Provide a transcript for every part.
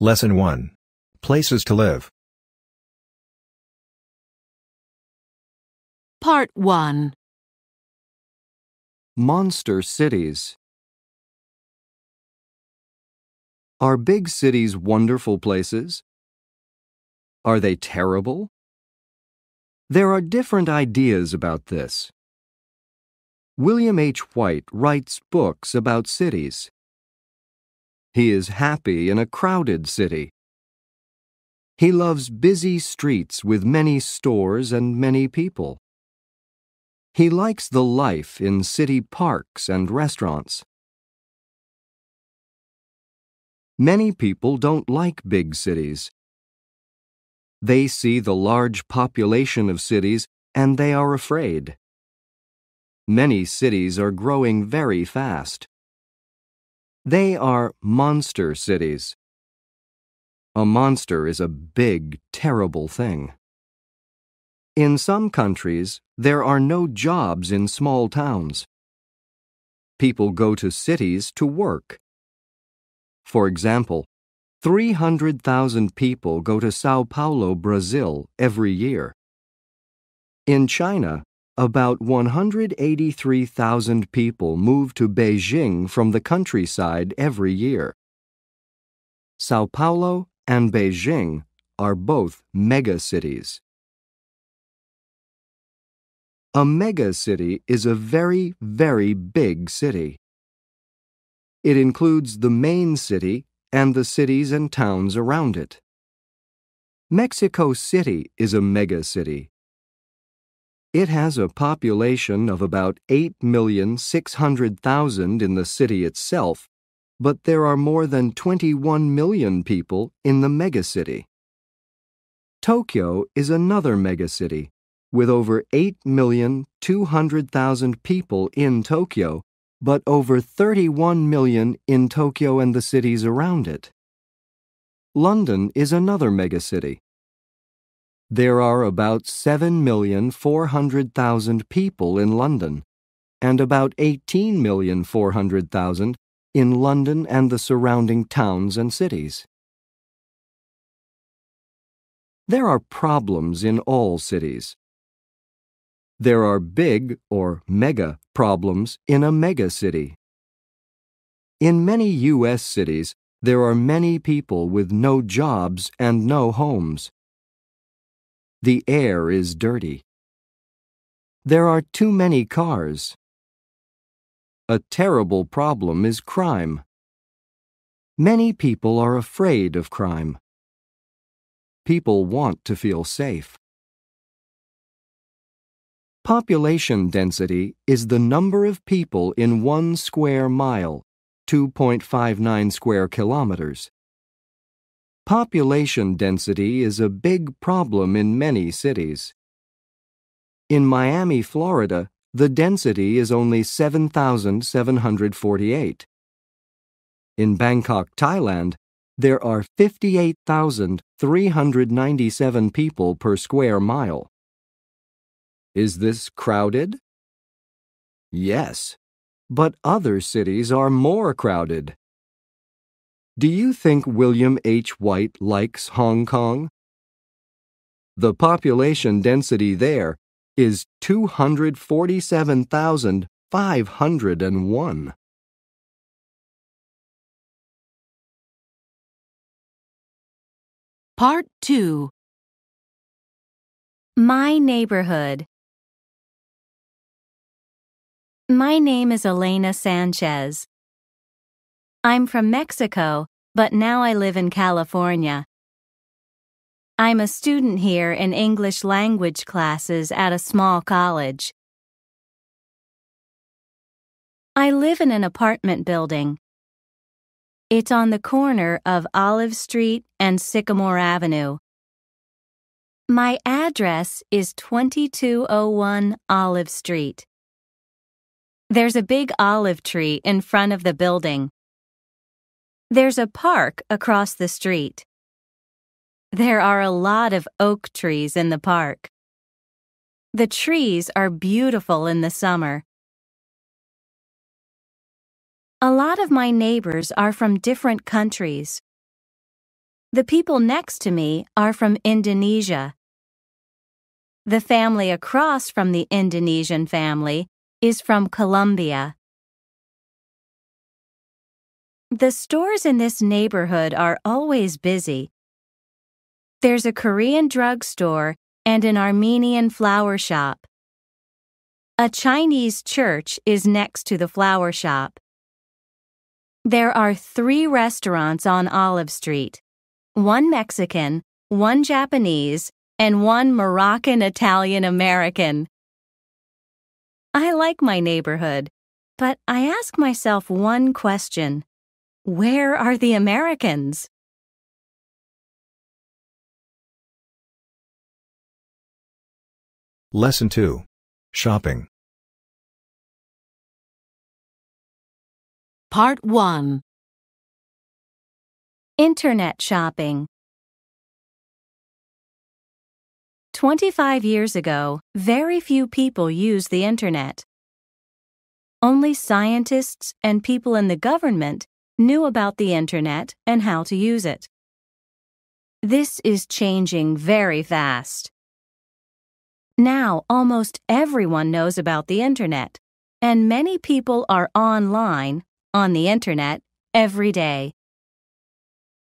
Lesson 1. Places to live. Part 1. Monster cities. Are big cities wonderful places? Are they terrible? There are different ideas about this. William H. Whyte writes books about cities. He is happy in a crowded city. He loves busy streets with many stores and many people. He likes the life in city parks and restaurants. Many people don't like big cities. They see the large population of cities and they are afraid. Many cities are growing very fast. They are monster cities. A monster is a big, terrible thing. In some countries, there are no jobs in small towns. People go to cities to work. For example, 300,000 people go to Sao Paulo, Brazil every year. In China, about 183,000 people move to Beijing from the countryside every year. Sao Paulo and Beijing are both megacities. A megacity is a very, very big city. It includes the main city and the cities and towns around it. Mexico City is a megacity. It has a population of about 8,600,000 in the city itself, but there are more than 21 million people in the megacity. Tokyo is another megacity with over 8,200,000 people in Tokyo, but over 31 million in Tokyo and the cities around it. London is another megacity. There are about 7,400,000 people in London, and about 18,400,000 in London and the surrounding towns and cities. There are problems in all cities. There are big or mega problems in a megacity. In many U.S. cities, there are many people with no jobs and no homes. The air is dirty. There are too many cars. A terrible problem is crime. Many people are afraid of crime. People want to feel safe. Population density is the number of people in one square mile, 2.59 square kilometers. Population density is a big problem in many cities. In Miami, Florida, the density is only 7,748. In Bangkok, Thailand, there are 58,397 people per square mile. Is this crowded? Yes, but other cities are more crowded. Do you think William H. Whyte likes Hong Kong? The population density there is 247,501. Part 2. My neighborhood. My name is Elena Sanchez. I'm from Mexico, but now I live in California. I'm a student here in English language classes at a small college. I live in an apartment building. It's on the corner of Olive Street and Sycamore Avenue. My address is 2201 Olive Street. There's a big olive tree in front of the building. There's a park across the street. There are a lot of oak trees in the park. The trees are beautiful in the summer. A lot of my neighbors are from different countries. The people next to me are from Indonesia. The family across from the Indonesian family is from Colombia. The stores in this neighborhood are always busy. There's a Korean drugstore and an Armenian flower shop. A Chinese church is next to the flower shop. There are three restaurants on Olive Street one Mexican, one Japanese, and one Moroccan Italian American. I like my neighborhood, but I ask myself one question Where are the Americans? Lesson 2. Shopping. Part 1. Internet shopping. 25 years ago, very few people used the Internet. Only scientists and people in the government knew about the Internet and how to use it. This is changing very fast. Now, almost everyone knows about the Internet, and many people are online, on the Internet, every day.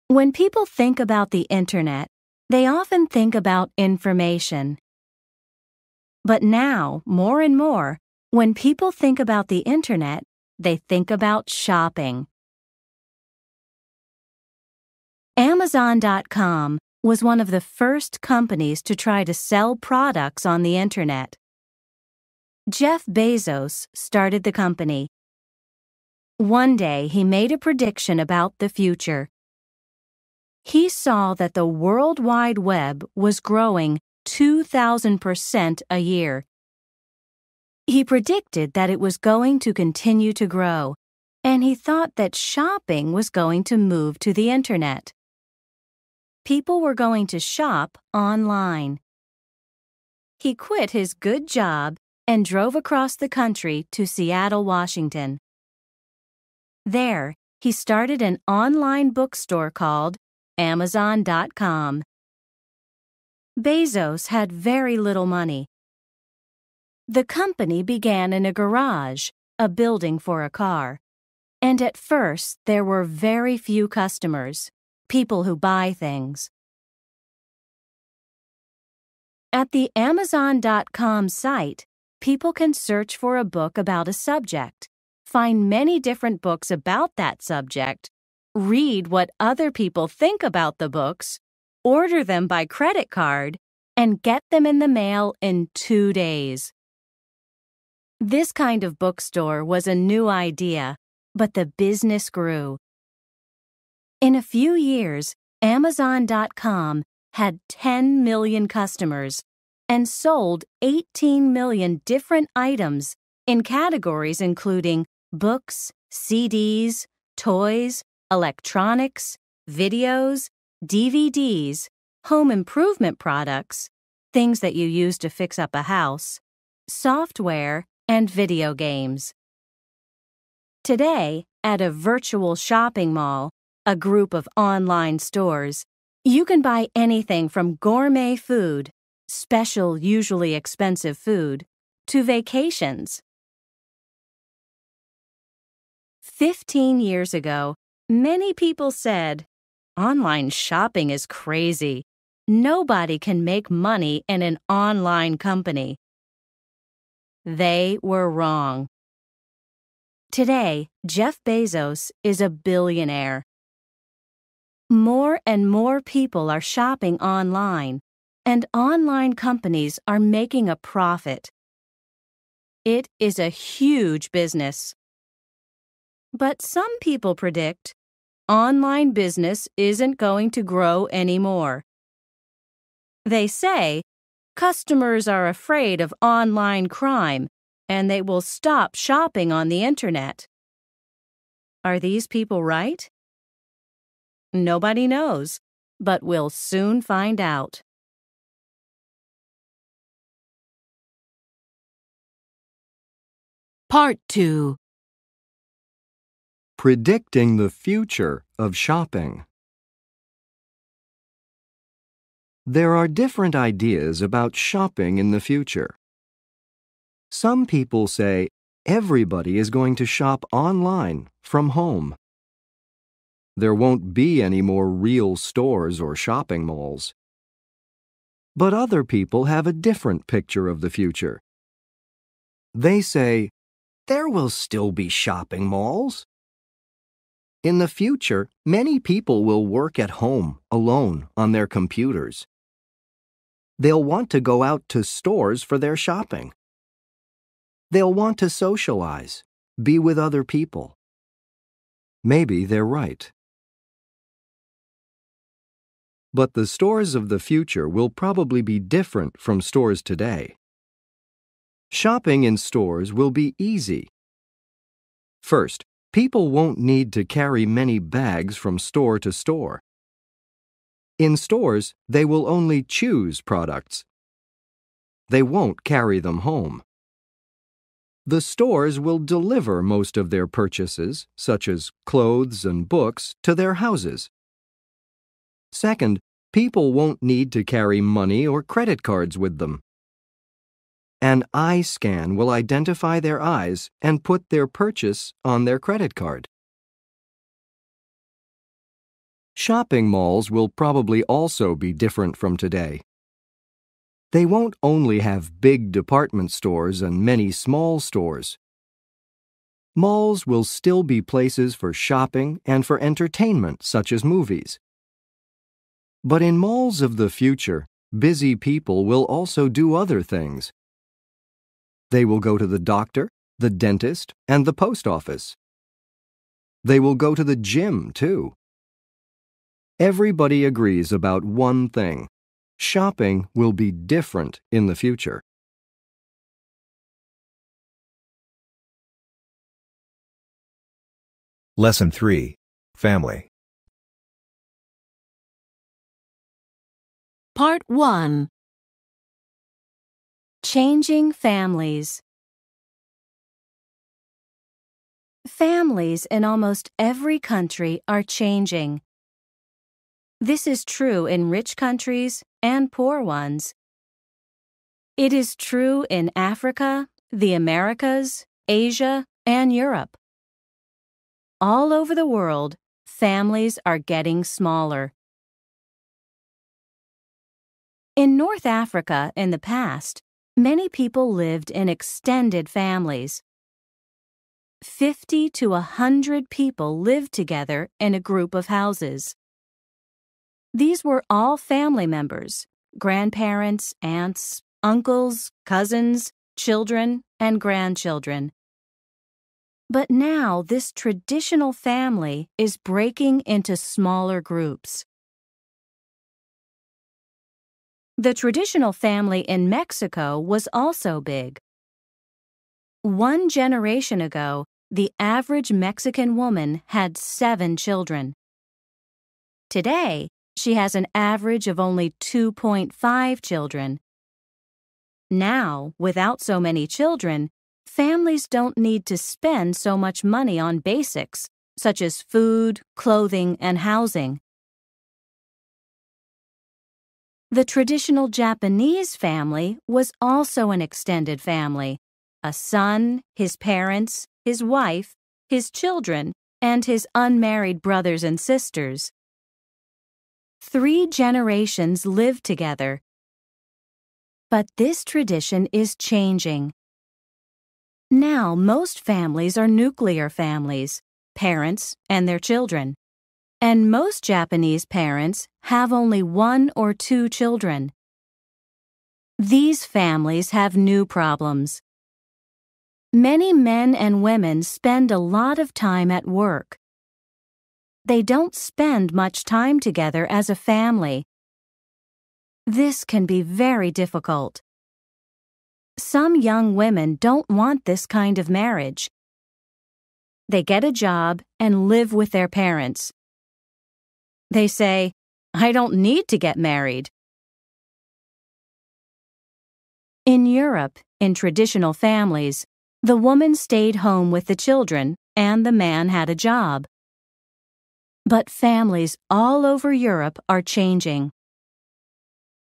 When people think about the Internet, they often think about information. But now, more and more, when people think about the Internet, they think about shopping. Amazon.com was one of the first companies to try to sell products on the Internet. Jeff Bezos started the company. One day he made a prediction about the future he saw that the World Wide Web was growing 2,000% a year. He predicted that it was going to continue to grow, and he thought that shopping was going to move to the Internet. People were going to shop online. He quit his good job and drove across the country to Seattle, Washington. There, he started an online bookstore called Amazon.com. Bezos had very little money. The company began in a garage, a building for a car. And at first, there were very few customers, people who buy things. At the Amazon.com site, people can search for a book about a subject, find many different books about that subject, read what other people think about the books, order them by credit card, and get them in the mail in two days. This kind of bookstore was a new idea, but the business grew. In a few years, Amazon.com had 10 million customers and sold 18 million different items in categories including books, CDs, toys, electronics, videos, DVDs, home improvement products, things that you use to fix up a house, software, and video games. Today, at a virtual shopping mall, a group of online stores, you can buy anything from gourmet food, special, usually expensive food, to vacations. Fifteen years ago, Many people said, online shopping is crazy. Nobody can make money in an online company. They were wrong. Today, Jeff Bezos is a billionaire. More and more people are shopping online, and online companies are making a profit. It is a huge business. But some people predict online business isn't going to grow anymore. They say customers are afraid of online crime and they will stop shopping on the internet. Are these people right? Nobody knows, but we'll soon find out. Part 2 Predicting the future of shopping. There are different ideas about shopping in the future. Some people say everybody is going to shop online from home. There won't be any more real stores or shopping malls. But other people have a different picture of the future. They say, there will still be shopping malls. In the future, many people will work at home, alone, on their computers. They'll want to go out to stores for their shopping. They'll want to socialize, be with other people. Maybe they're right. But the stores of the future will probably be different from stores today. Shopping in stores will be easy. First, people won't need to carry many bags from store to store. In stores, they will only choose products. They won't carry them home. The stores will deliver most of their purchases, such as clothes and books, to their houses. Second, people won't need to carry money or credit cards with them. An eye scan will identify their eyes and put their purchase on their credit card. Shopping malls will probably also be different from today. They won't only have big department stores and many small stores. Malls will still be places for shopping and for entertainment, such as movies. But in malls of the future, busy people will also do other things. They will go to the doctor, the dentist, and the post office. They will go to the gym, too. Everybody agrees about one thing shopping will be different in the future. Lesson 3 Family. Part 1 Changing families. Families in almost every country are changing. This is true in rich countries and poor ones. It is true in Africa, the Americas, Asia, and Europe. All over the world, families are getting smaller. In North Africa in the past, Many people lived in extended families. 50 to a 100 people lived together in a group of houses. These were all family members grandparents, aunts, uncles, cousins, children, and grandchildren. But now this traditional family is breaking into smaller groups. The traditional family in Mexico was also big. One generation ago, the average Mexican woman had seven children. Today, she has an average of only 2.5 children. Now, without so many children, families don't need to spend so much money on basics, such as food, clothing, and housing. The traditional Japanese family was also an extended family a son, his parents, his wife, his children, and his unmarried brothers and sisters. Three generations lived together. But this tradition is changing. Now, most families are nuclear families, parents and their children. And most Japanese parents have only one or two children. These families have new problems. Many men and women spend a lot of time at work. They don't spend much time together as a family. This can be very difficult. Some young women don't want this kind of marriage. They get a job and live with their parents. They say, I don't need to get married. In Europe, in traditional families, the woman stayed home with the children and the man had a job. But families all over Europe are changing.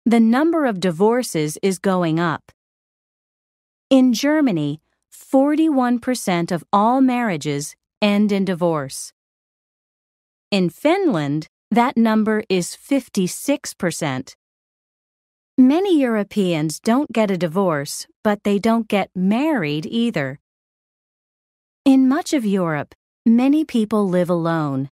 the number of divorces is going up. In Germany, 41% of all marriages end in divorce. In Finland, that number is 56%. Many Europeans don't get a divorce, but they don't get married either. In much of Europe, many people live alone.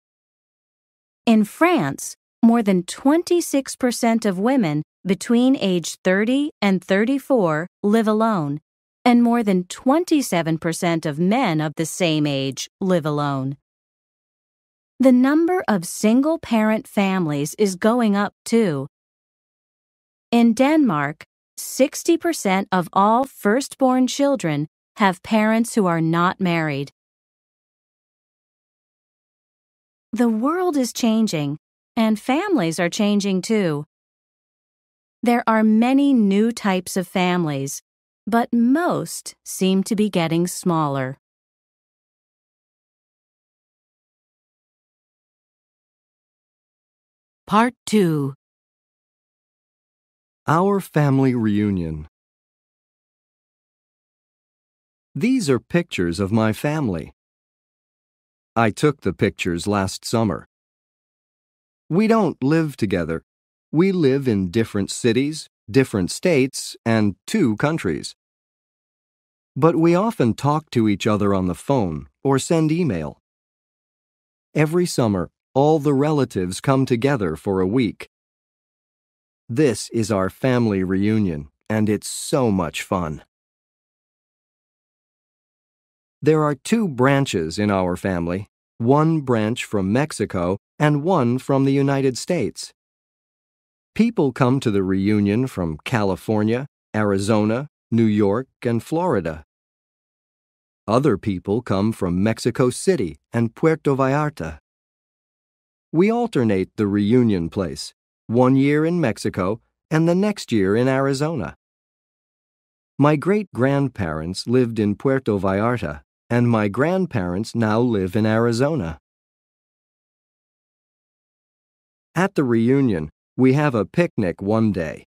In France, more than 26% of women between age 30 and 34 live alone, and more than 27% of men of the same age live alone. The number of single parent families is going up too. In Denmark, 60% of all firstborn children have parents who are not married. The world is changing, and families are changing too. There are many new types of families, but most seem to be getting smaller. Part 2 Our Family Reunion. These are pictures of my family. I took the pictures last summer. We don't live together. We live in different cities, different states, and two countries. But we often talk to each other on the phone or send email. Every summer, all the relatives come together for a week. This is our family reunion, and it's so much fun. There are two branches in our family, one branch from Mexico and one from the United States. People come to the reunion from California, Arizona, New York, and Florida. Other people come from Mexico City and Puerto Vallarta. We alternate the reunion place, one year in Mexico and the next year in Arizona. My great grandparents lived in Puerto Vallarta, and my grandparents now live in Arizona. At the reunion, we have a picnic one day.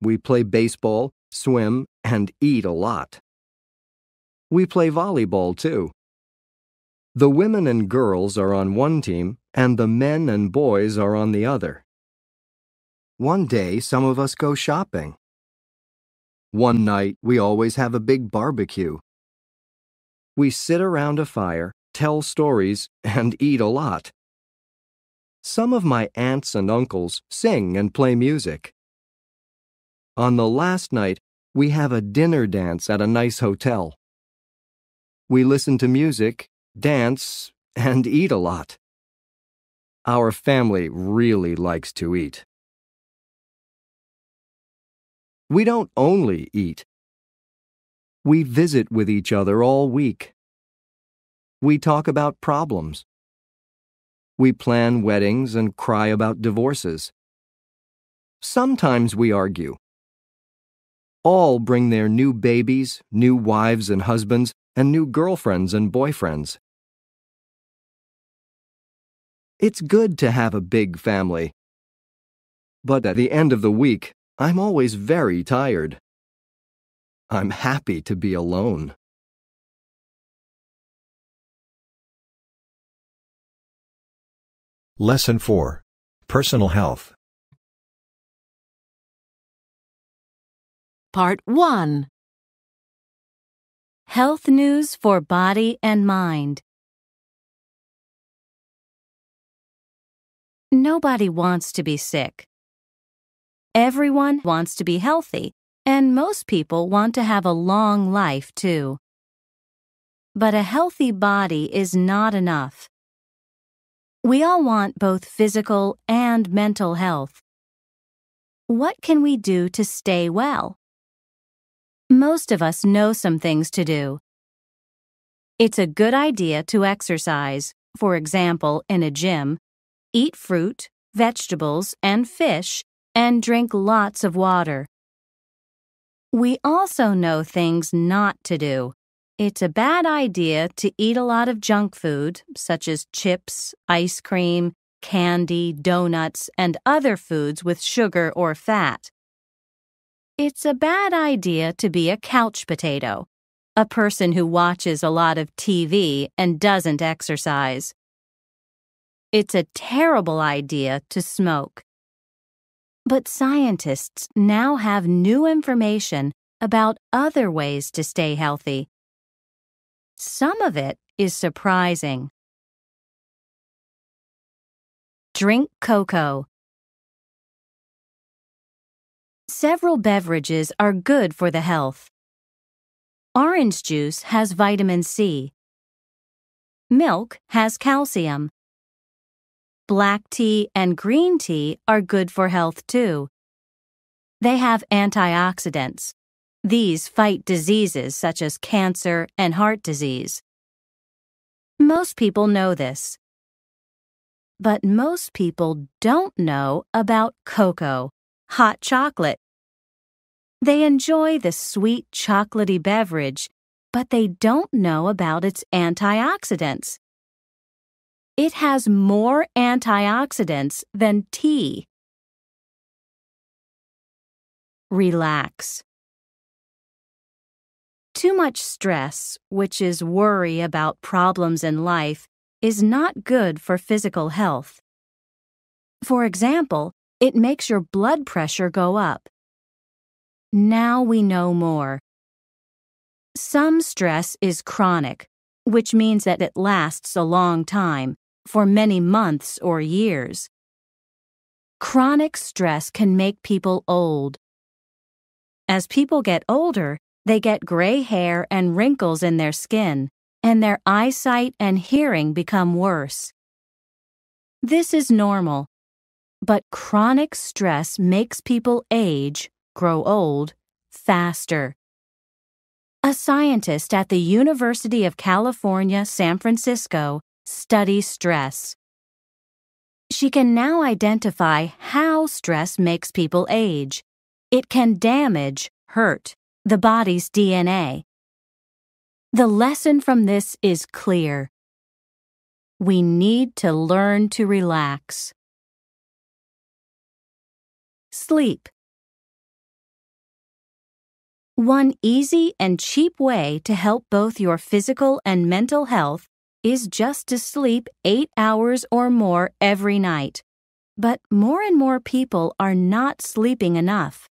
We play baseball, swim, and eat a lot. We play volleyball too. The women and girls are on one team, and the men and boys are on the other. One day, some of us go shopping. One night, we always have a big barbecue. We sit around a fire, tell stories, and eat a lot. Some of my aunts and uncles sing and play music. On the last night, we have a dinner dance at a nice hotel. We listen to music dance, and eat a lot. Our family really likes to eat. We don't only eat. We visit with each other all week. We talk about problems. We plan weddings and cry about divorces. Sometimes we argue. All bring their new babies, new wives and husbands, and new girlfriends and boyfriends. It's good to have a big family. But at the end of the week, I'm always very tired. I'm happy to be alone. Lesson 4 Personal Health. Part 1 Health news for body and mind. Nobody wants to be sick. Everyone wants to be healthy, and most people want to have a long life too. But a healthy body is not enough. We all want both physical and mental health. What can we do to stay well? Most of us know some things to do. It's a good idea to exercise, for example, in a gym, eat fruit, vegetables, and fish, and drink lots of water. We also know things not to do. It's a bad idea to eat a lot of junk food, such as chips, ice cream, candy, donuts, and other foods with sugar or fat. It's a bad idea to be a couch potato, a person who watches a lot of TV and doesn't exercise. It's a terrible idea to smoke. But scientists now have new information about other ways to stay healthy. Some of it is surprising. Drink cocoa. Several beverages are good for the health. Orange juice has vitamin C. Milk has calcium. Black tea and green tea are good for health too. They have antioxidants. These fight diseases such as cancer and heart disease. Most people know this. But most people don't know about cocoa, hot chocolate. They enjoy the sweet chocolatey beverage, but they don't know about its antioxidants. It has more antioxidants than tea. Relax. Too much stress, which is worry about problems in life, is not good for physical health. For example, it makes your blood pressure go up. Now we know more. Some stress is chronic, which means that it lasts a long time, for many months or years. Chronic stress can make people old. As people get older, they get gray hair and wrinkles in their skin, and their eyesight and hearing become worse. This is normal, but chronic stress makes people age, grow old, faster. A scientist at the University of California, San Francisco studies stress. She can now identify how stress makes people age. It can damage, hurt, the body's DNA. The lesson from this is clear. We need to learn to relax. Sleep. One easy and cheap way to help both your physical and mental health is just to sleep eight hours or more every night. But more and more people are not sleeping enough.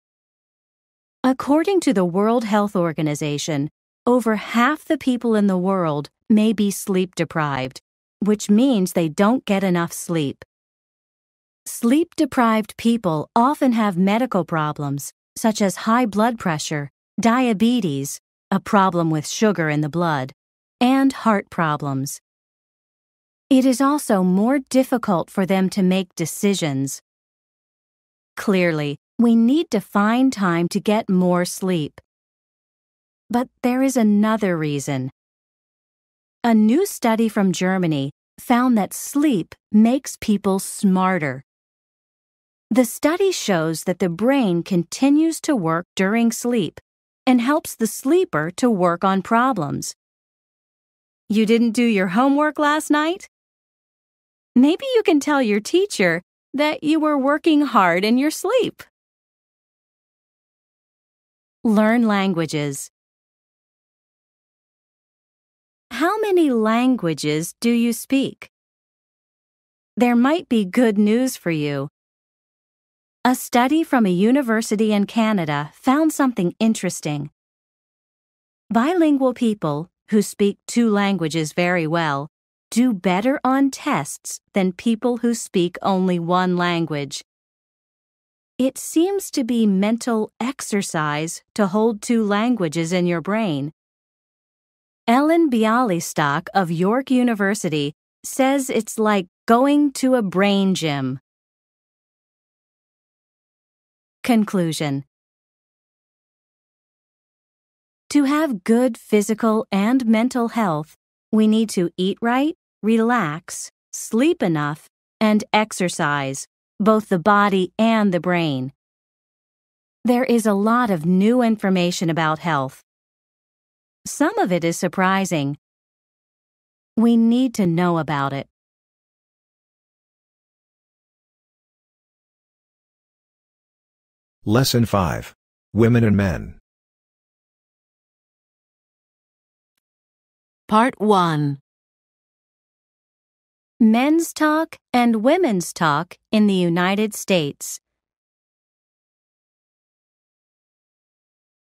According to the World Health Organization, over half the people in the world may be sleep deprived, which means they don't get enough sleep. Sleep deprived people often have medical problems, such as high blood pressure, diabetes, a problem with sugar in the blood, and heart problems. It is also more difficult for them to make decisions. Clearly, we need to find time to get more sleep. But there is another reason. A new study from Germany found that sleep makes people smarter. The study shows that the brain continues to work during sleep and helps the sleeper to work on problems. You didn't do your homework last night? Maybe you can tell your teacher that you were working hard in your sleep. Learn languages. How many languages do you speak? There might be good news for you. A study from a university in Canada found something interesting. Bilingual people, who speak two languages very well, do better on tests than people who speak only one language. It seems to be mental exercise to hold two languages in your brain. Ellen Bialystok of York University says it's like going to a brain gym. Conclusion to have good physical and mental health, we need to eat right, relax, sleep enough, and exercise, both the body and the brain. There is a lot of new information about health. Some of it is surprising. We need to know about it. Lesson 5 Women and Men Part 1. Men's talk and women's talk in the United States.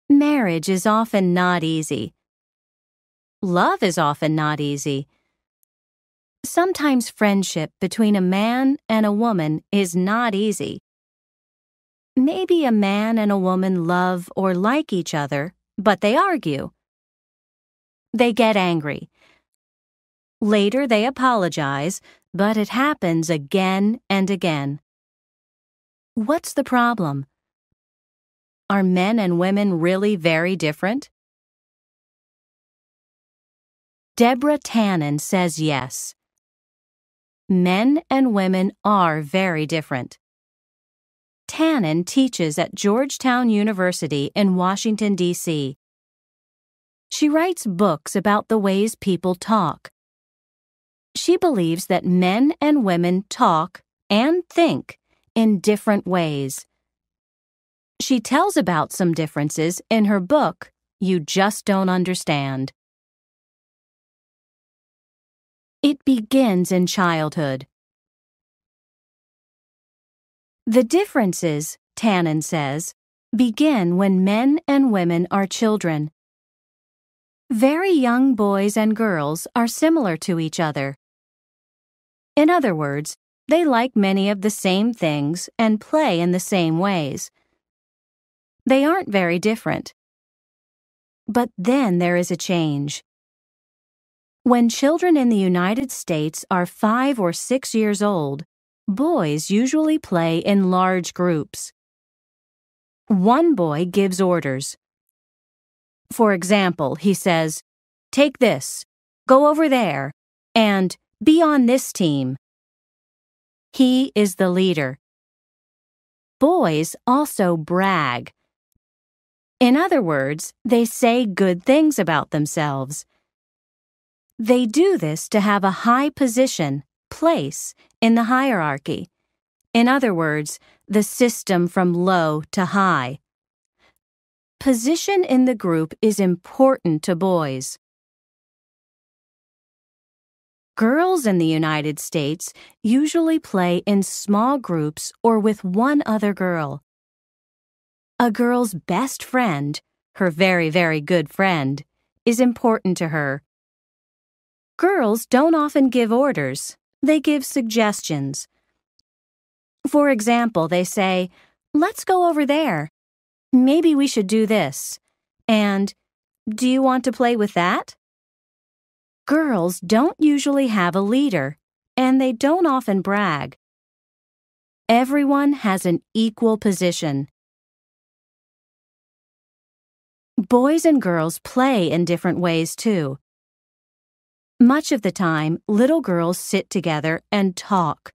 Marriage is often not easy. Love is often not easy. Sometimes friendship between a man and a woman is not easy. Maybe a man and a woman love or like each other, but they argue. They get angry. Later they apologize, but it happens again and again. What's the problem? Are men and women really very different? Deborah Tannen says yes. Men and women are very different. Tannen teaches at Georgetown University in Washington, D.C. She writes books about the ways people talk. She believes that men and women talk and think in different ways. She tells about some differences in her book, You Just Don't Understand. It begins in childhood. The differences, Tannen says, begin when men and women are children. Very young boys and girls are similar to each other. In other words, they like many of the same things and play in the same ways. They aren't very different. But then there is a change. When children in the United States are five or six years old, boys usually play in large groups. One boy gives orders. For example, he says, Take this, go over there, and be on this team. He is the leader. Boys also brag. In other words, they say good things about themselves. They do this to have a high position, place, in the hierarchy. In other words, the system from low to high. Position in the group is important to boys. Girls in the United States usually play in small groups or with one other girl. A girl's best friend, her very, very good friend, is important to her. Girls don't often give orders, they give suggestions. For example, they say, Let's go over there. Maybe we should do this. And, Do you want to play with that? Girls don't usually have a leader, and they don't often brag. Everyone has an equal position. Boys and girls play in different ways, too. Much of the time, little girls sit together and talk.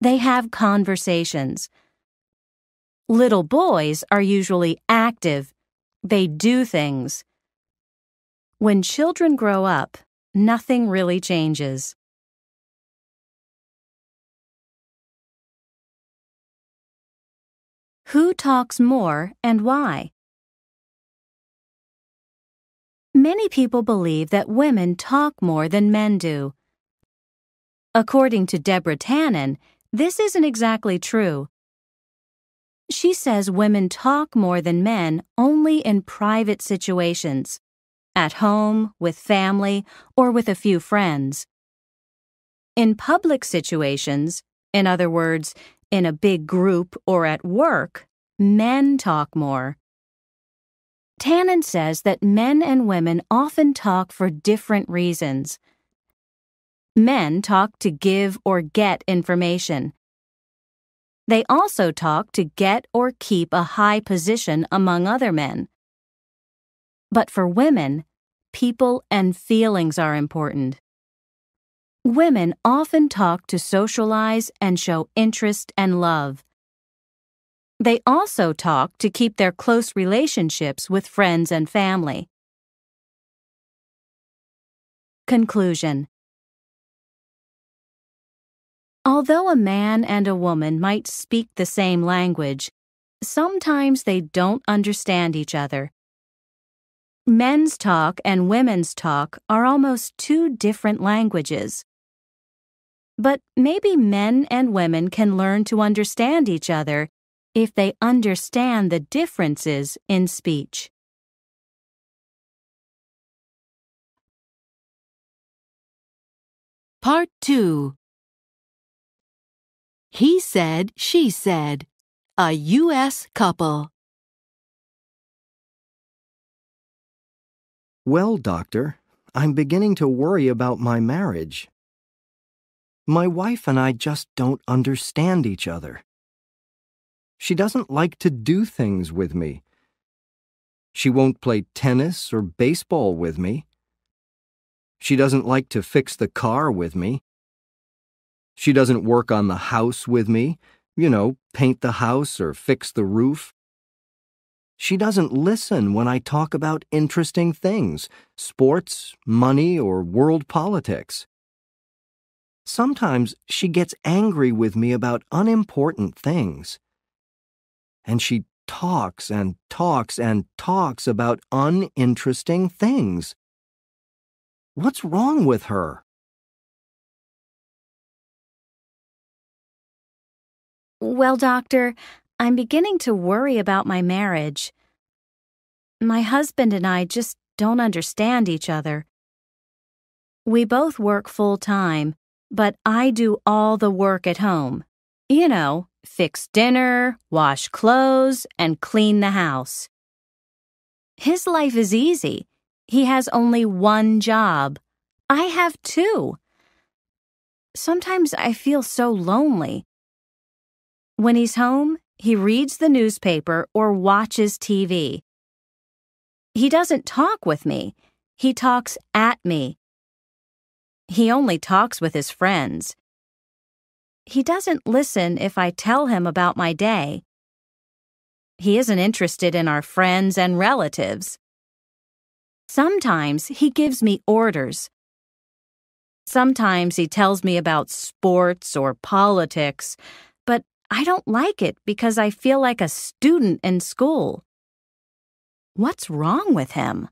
They have conversations. Little boys are usually active. They do things. When children grow up, nothing really changes. Who talks more and why? Many people believe that women talk more than men do. According to Deborah Tannen, this isn't exactly true. She says women talk more than men only in private situations, at home, with family, or with a few friends. In public situations, in other words, in a big group or at work, men talk more. Tannen says that men and women often talk for different reasons. Men talk to give or get information. They also talk to get or keep a high position among other men. But for women, people and feelings are important. Women often talk to socialize and show interest and love. They also talk to keep their close relationships with friends and family. Conclusion Although a man and a woman might speak the same language, sometimes they don't understand each other. Men's talk and women's talk are almost two different languages. But maybe men and women can learn to understand each other if they understand the differences in speech. Part 2 He said, she said. A U.S. couple. Well, doctor, I'm beginning to worry about my marriage. My wife and I just don't understand each other. She doesn't like to do things with me. She won't play tennis or baseball with me. She doesn't like to fix the car with me. She doesn't work on the house with me, you know, paint the house or fix the roof. She doesn't listen when I talk about interesting things, sports, money, or world politics. Sometimes she gets angry with me about unimportant things. And she talks and talks and talks about uninteresting things. What's wrong with her? Well, doctor, I'm beginning to worry about my marriage. My husband and I just don't understand each other. We both work full time, but I do all the work at home. You know, fix dinner, wash clothes, and clean the house. His life is easy. He has only one job. I have two. Sometimes I feel so lonely. When he's home, he reads the newspaper or watches TV. He doesn't talk with me, he talks at me. He only talks with his friends. He doesn't listen if I tell him about my day. He isn't interested in our friends and relatives. Sometimes he gives me orders. Sometimes he tells me about sports or politics, I don't like it because I feel like a student in school. What's wrong with him?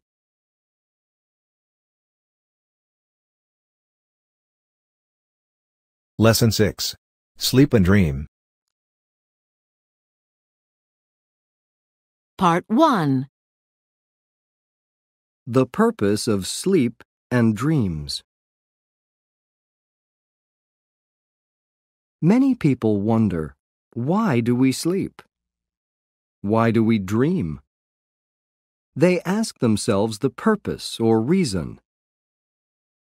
Lesson 6. Sleep and Dream. Part 1 The purpose of sleep and dreams. Many people wonder, why do we sleep? Why do we dream? They ask themselves the purpose or reason.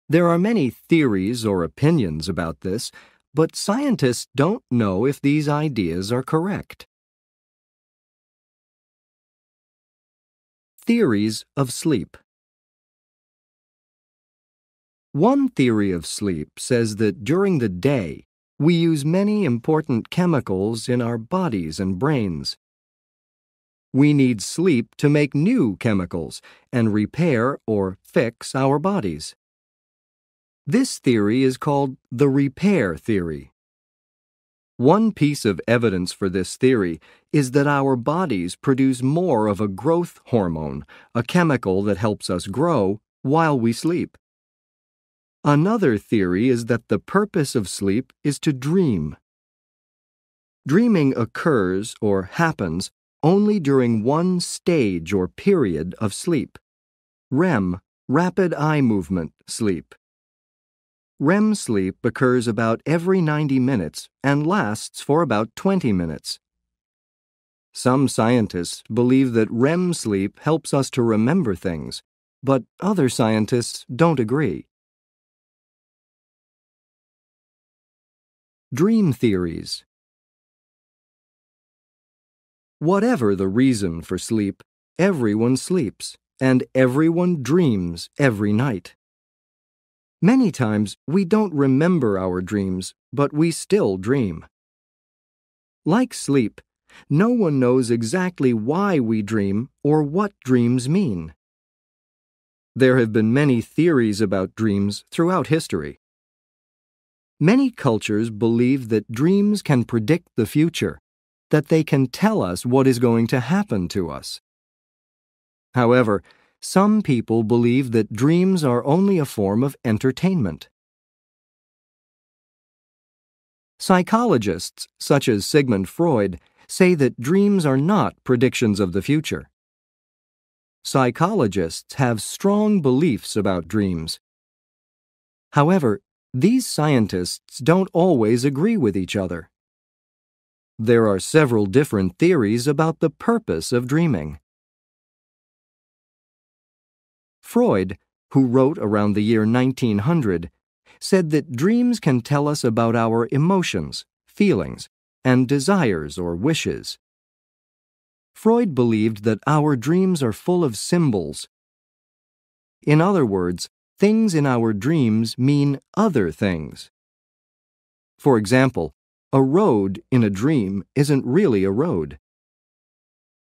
There are many theories or opinions about this, but scientists don't know if these ideas are correct. Theories of sleep. One theory of sleep says that during the day, we use many important chemicals in our bodies and brains. We need sleep to make new chemicals and repair or fix our bodies. This theory is called the repair theory. One piece of evidence for this theory is that our bodies produce more of a growth hormone, a chemical that helps us grow, while we sleep. Another theory is that the purpose of sleep is to dream. Dreaming occurs or happens only during one stage or period of sleep REM, rapid eye movement sleep. REM sleep occurs about every 90 minutes and lasts for about 20 minutes. Some scientists believe that REM sleep helps us to remember things, but other scientists don't agree. Dream theories. Whatever the reason for sleep, everyone sleeps, and everyone dreams every night. Many times we don't remember our dreams, but we still dream. Like sleep, no one knows exactly why we dream or what dreams mean. There have been many theories about dreams throughout history. Many cultures believe that dreams can predict the future, that they can tell us what is going to happen to us. However, some people believe that dreams are only a form of entertainment. Psychologists, such as Sigmund Freud, say that dreams are not predictions of the future. Psychologists have strong beliefs about dreams. However, these scientists don't always agree with each other. There are several different theories about the purpose of dreaming. Freud, who wrote around the year 1900, said that dreams can tell us about our emotions, feelings, and desires or wishes. Freud believed that our dreams are full of symbols. In other words, things in our dreams mean other things. For example, a road in a dream isn't really a road.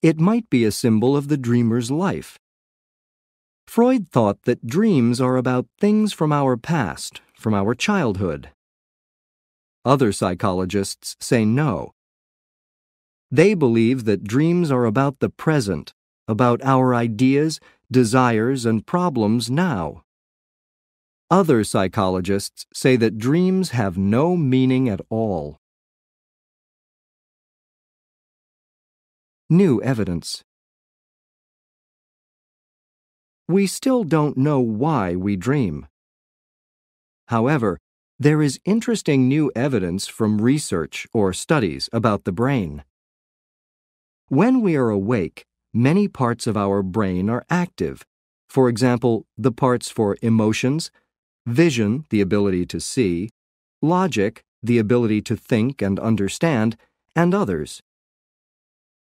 It might be a symbol of the dreamer's life. Freud thought that dreams are about things from our past, from our childhood. Other psychologists say no. They believe that dreams are about the present, about our ideas, desires, and problems now. Other psychologists say that dreams have no meaning at all. New evidence. We still don't know why we dream. However, there is interesting new evidence from research or studies about the brain. When we are awake, many parts of our brain are active. For example, the parts for emotions, vision, the ability to see, logic, the ability to think and understand, and others.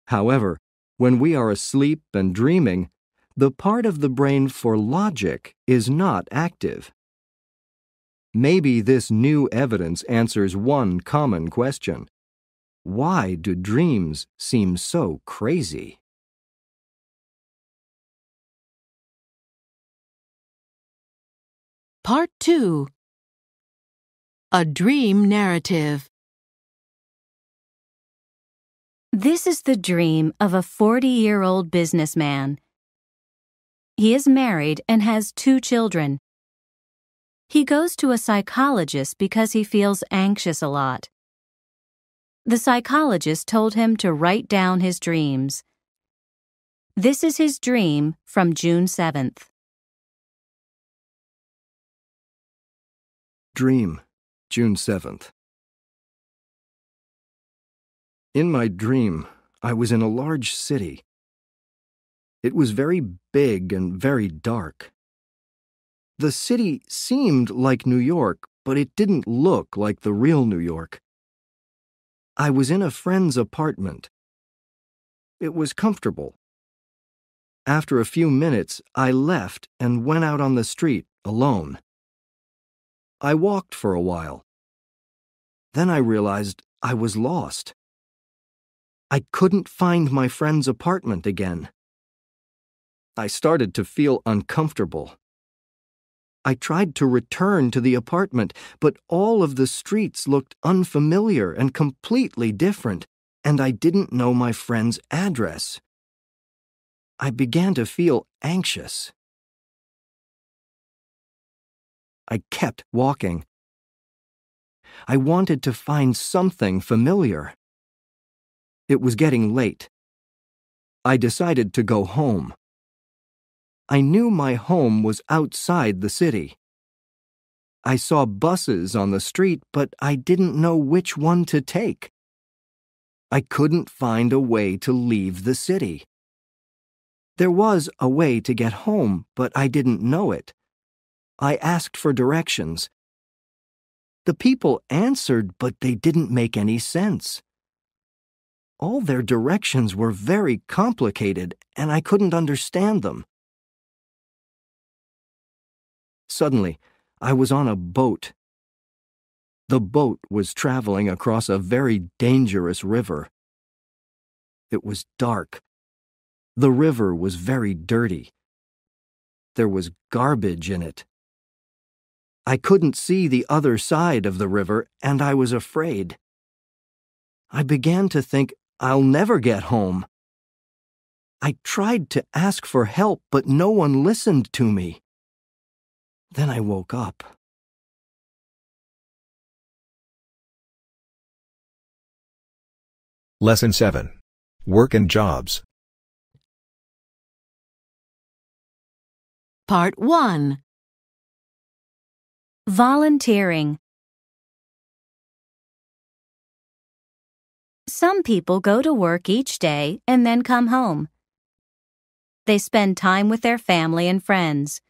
However, when we are asleep and dreaming, the part of the brain for logic is not active. Maybe this new evidence answers one common question Why do dreams seem so crazy? Part 2 A Dream Narrative This is the dream of a 40 year old businessman he is married and has two children. He goes to a psychologist because he feels anxious a lot. The psychologist told him to write down his dreams. This is his dream from June 7th. Dream, June 7th. In my dream, I was in a large city. It was very big and very dark. The city seemed like New York, but it didn't look like the real New York. I was in a friend's apartment. It was comfortable. After a few minutes, I left and went out on the street alone. I walked for a while. Then I realized I was lost. I couldn't find my friend's apartment again. I started to feel uncomfortable. I tried to return to the apartment, but all of the streets looked unfamiliar and completely different, and I didn't know my friend's address. I began to feel anxious. I kept walking. I wanted to find something familiar. It was getting late. I decided to go home. I knew my home was outside the city. I saw buses on the street, but I didn't know which one to take. I couldn't find a way to leave the city. There was a way to get home, but I didn't know it. I asked for directions. The people answered, but they didn't make any sense. All their directions were very complicated, and I couldn't understand them. Suddenly, I was on a boat. The boat was traveling across a very dangerous river. It was dark. The river was very dirty. There was garbage in it. I couldn't see the other side of the river, and I was afraid. I began to think I'll never get home. I tried to ask for help, but no one listened to me. Then I woke up. Lesson 7. Work and Jobs. Part 1. Volunteering. Some people go to work each day and then come home. They spend time with their family and friends.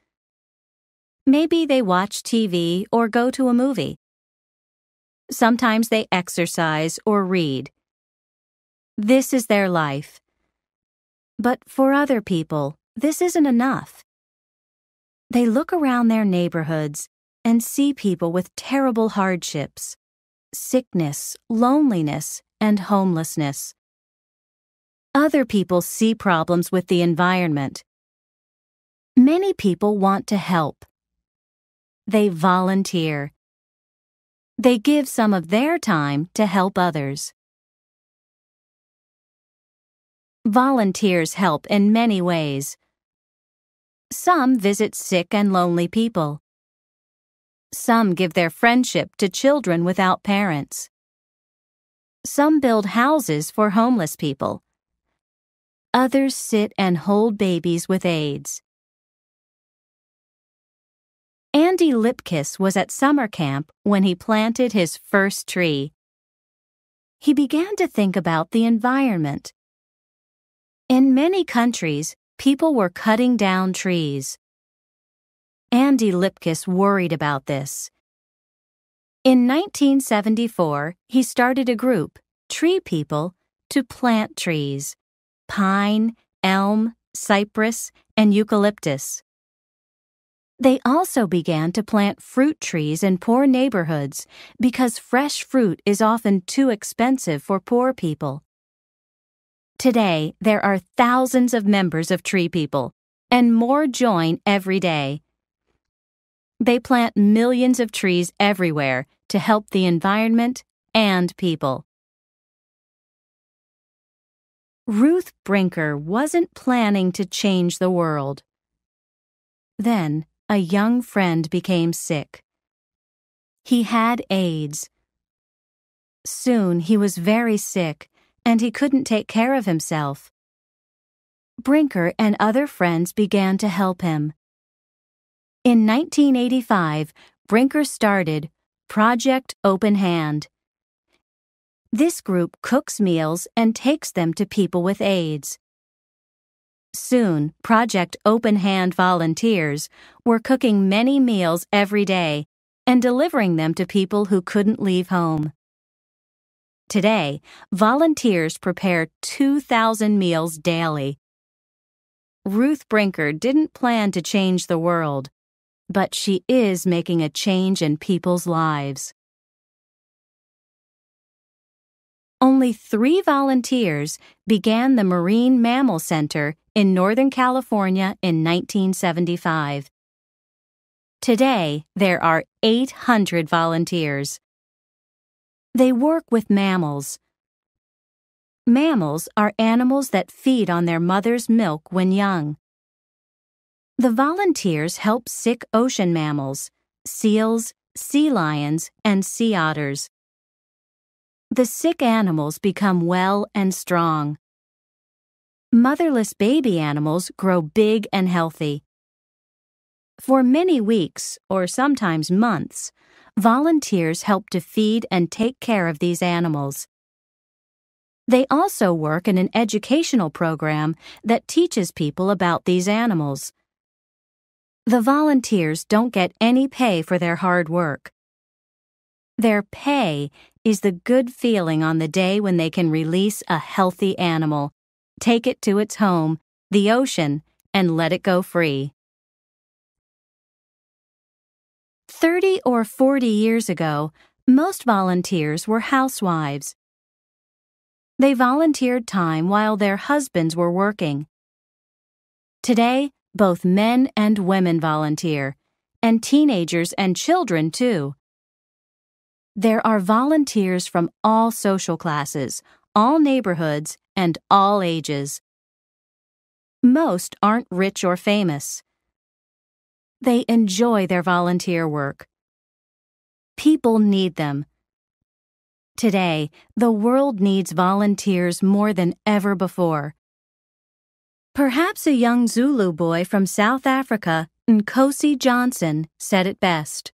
Maybe they watch TV or go to a movie. Sometimes they exercise or read. This is their life. But for other people, this isn't enough. They look around their neighborhoods and see people with terrible hardships sickness, loneliness, and homelessness. Other people see problems with the environment. Many people want to help. They volunteer. They give some of their time to help others. Volunteers help in many ways. Some visit sick and lonely people. Some give their friendship to children without parents. Some build houses for homeless people. Others sit and hold babies with AIDS. Andy Lipkis was at summer camp when he planted his first tree. He began to think about the environment. In many countries, people were cutting down trees. Andy Lipkis worried about this. In 1974, he started a group, Tree People, to plant trees pine, elm, cypress, and eucalyptus. They also began to plant fruit trees in poor neighborhoods because fresh fruit is often too expensive for poor people. Today, there are thousands of members of Tree People, and more join every day. They plant millions of trees everywhere to help the environment and people. Ruth Brinker wasn't planning to change the world. Then, a young friend became sick. He had AIDS. Soon he was very sick and he couldn't take care of himself. Brinker and other friends began to help him. In 1985, Brinker started Project Open Hand. This group cooks meals and takes them to people with AIDS. Soon, Project Open Hand volunteers were cooking many meals every day and delivering them to people who couldn't leave home. Today, volunteers prepare 2,000 meals daily. Ruth Brinker didn't plan to change the world, but she is making a change in people's lives. Only three volunteers began the Marine Mammal Center in Northern California in 1975. Today, there are 800 volunteers. They work with mammals. Mammals are animals that feed on their mother's milk when young. The volunteers help sick ocean mammals, seals, sea lions, and sea otters. The sick animals become well and strong. Motherless baby animals grow big and healthy. For many weeks, or sometimes months, volunteers help to feed and take care of these animals. They also work in an educational program that teaches people about these animals. The volunteers don't get any pay for their hard work. Their pay is the good feeling on the day when they can release a healthy animal, take it to its home, the ocean, and let it go free. 30 or 40 years ago, most volunteers were housewives. They volunteered time while their husbands were working. Today, both men and women volunteer, and teenagers and children too. There are volunteers from all social classes, all neighborhoods and all ages. Most aren't rich or famous. They enjoy their volunteer work. People need them. Today, the world needs volunteers more than ever before. Perhaps a young Zulu boy from South Africa, Nkosi Johnson, said it best.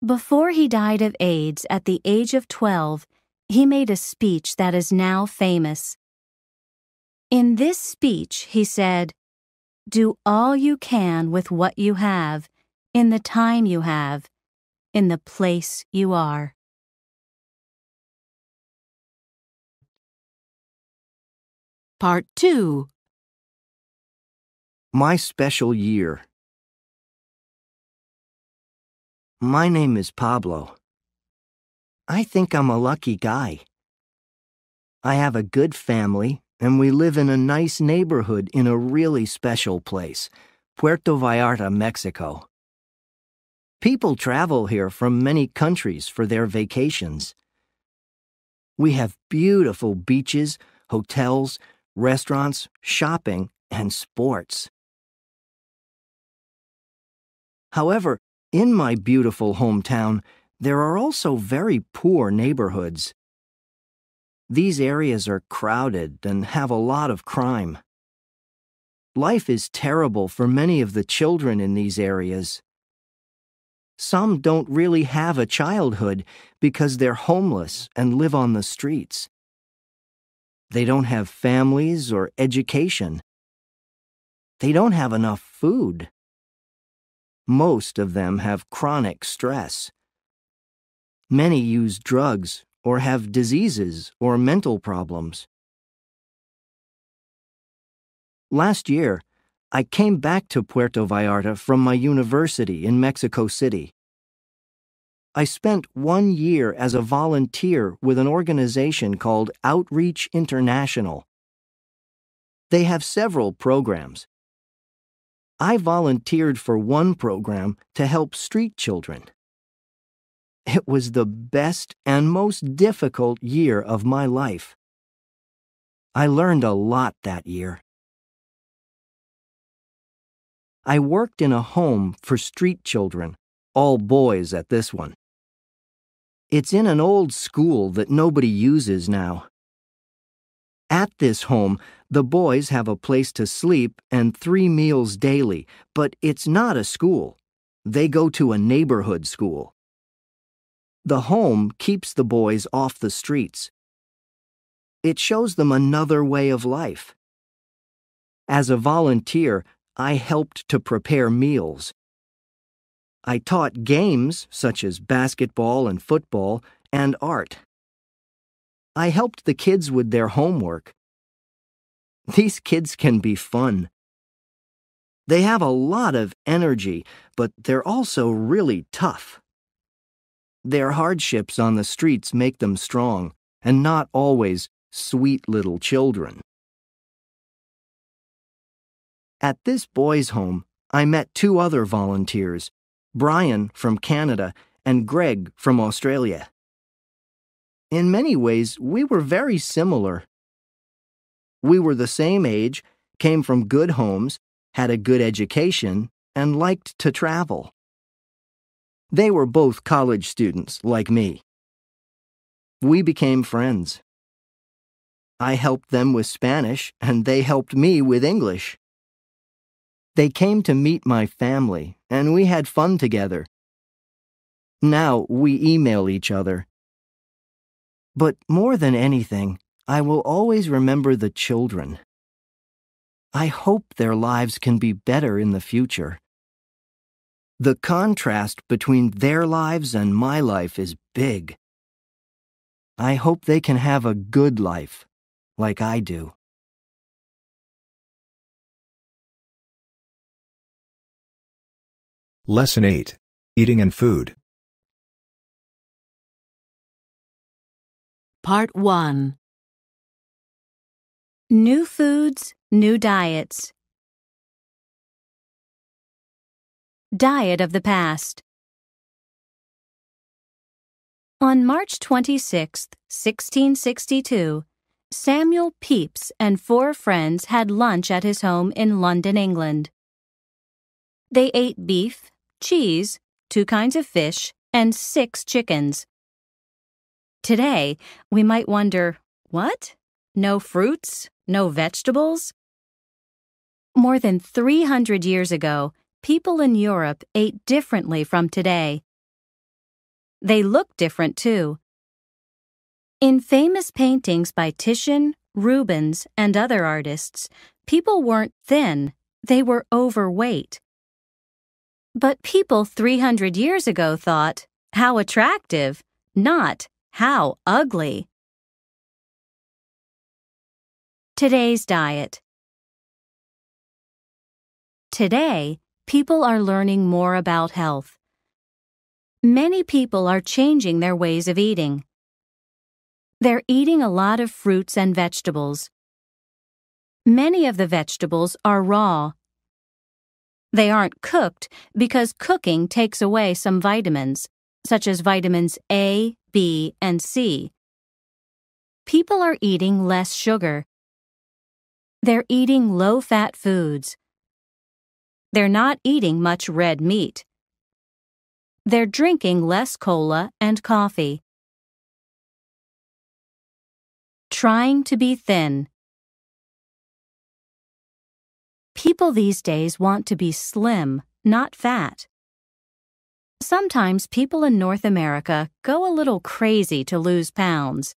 Before he died of AIDS at the age of 12, he made a speech that is now famous. In this speech, he said, Do all you can with what you have, in the time you have, in the place you are. Part 2 My special year. My name is Pablo. I think I'm a lucky guy. I have a good family, and we live in a nice neighborhood in a really special place, Puerto Vallarta, Mexico. People travel here from many countries for their vacations. We have beautiful beaches, hotels, restaurants, shopping, and sports. However, in my beautiful hometown, there are also very poor neighborhoods. These areas are crowded and have a lot of crime. Life is terrible for many of the children in these areas. Some don't really have a childhood because they're homeless and live on the streets. They don't have families or education. They don't have enough food. Most of them have chronic stress. Many use drugs or have diseases or mental problems. Last year, I came back to Puerto Vallarta from my university in Mexico City. I spent one year as a volunteer with an organization called Outreach International. They have several programs. I volunteered for one program to help street children. It was the best and most difficult year of my life. I learned a lot that year. I worked in a home for street children, all boys at this one. It's in an old school that nobody uses now. At this home, the boys have a place to sleep and three meals daily, but it's not a school. They go to a neighborhood school. The home keeps the boys off the streets. It shows them another way of life. As a volunteer, I helped to prepare meals. I taught games such as basketball and football and art. I helped the kids with their homework. These kids can be fun. They have a lot of energy, but they're also really tough. Their hardships on the streets make them strong, and not always sweet little children. At this boys' home, I met two other volunteers Brian from Canada and Greg from Australia. In many ways, we were very similar. We were the same age, came from good homes, had a good education, and liked to travel. They were both college students, like me. We became friends. I helped them with Spanish, and they helped me with English. They came to meet my family, and we had fun together. Now we email each other but more than anything, I will always remember the children. I hope their lives can be better in the future. The contrast between their lives and my life is big. I hope they can have a good life, like I do. Lesson 8 Eating and Food. Part 1 New foods, new diets. Diet of the past. On March 26, 1662, Samuel Pepys and four friends had lunch at his home in London, England. They ate beef, cheese, two kinds of fish, and six chickens. Today, we might wonder what? No fruits? No vegetables? More than 300 years ago, people in Europe ate differently from today. They looked different too. In famous paintings by Titian, Rubens, and other artists, people weren't thin, they were overweight. But people 300 years ago thought, how attractive, not how ugly. Today's diet. Today, people are learning more about health. Many people are changing their ways of eating. They're eating a lot of fruits and vegetables. Many of the vegetables are raw. They aren't cooked because cooking takes away some vitamins, such as vitamins A, B, and C. People are eating less sugar. They're eating low fat foods. They're not eating much red meat. They're drinking less cola and coffee. Trying to be thin. People these days want to be slim, not fat. Sometimes people in North America go a little crazy to lose pounds.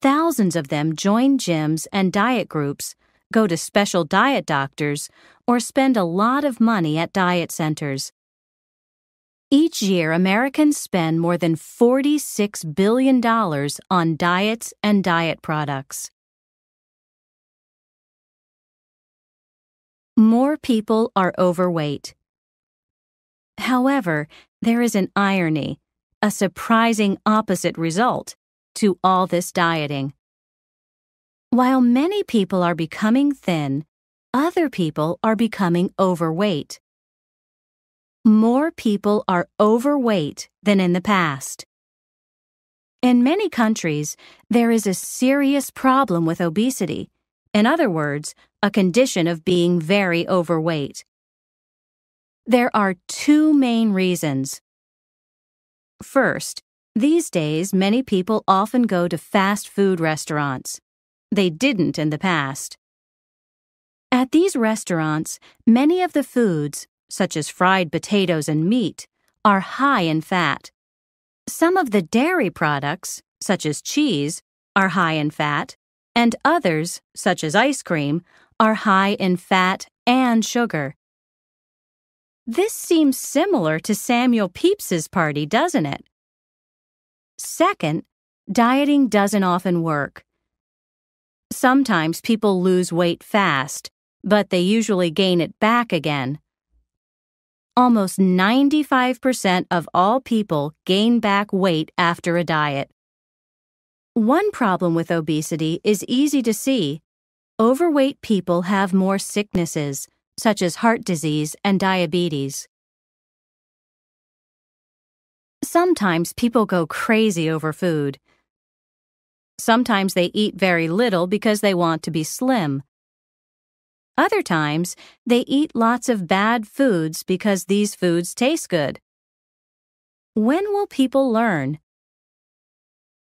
Thousands of them join gyms and diet groups, go to special diet doctors, or spend a lot of money at diet centers. Each year, Americans spend more than $46 billion on diets and diet products. More people are overweight. However, there is an irony, a surprising opposite result to all this dieting. While many people are becoming thin, other people are becoming overweight. More people are overweight than in the past. In many countries, there is a serious problem with obesity. In other words, a condition of being very overweight. There are two main reasons. First, these days, many people often go to fast food restaurants. They didn't in the past. At these restaurants, many of the foods, such as fried potatoes and meat, are high in fat. Some of the dairy products, such as cheese, are high in fat, and others, such as ice cream, are high in fat and sugar. This seems similar to Samuel Pepys's party, doesn't it? Second, dieting doesn't often work. Sometimes people lose weight fast, but they usually gain it back again. Almost 95% of all people gain back weight after a diet. One problem with obesity is easy to see. Overweight people have more sicknesses, such as heart disease and diabetes. Sometimes people go crazy over food. Sometimes they eat very little because they want to be slim. Other times, they eat lots of bad foods because these foods taste good. When will people learn?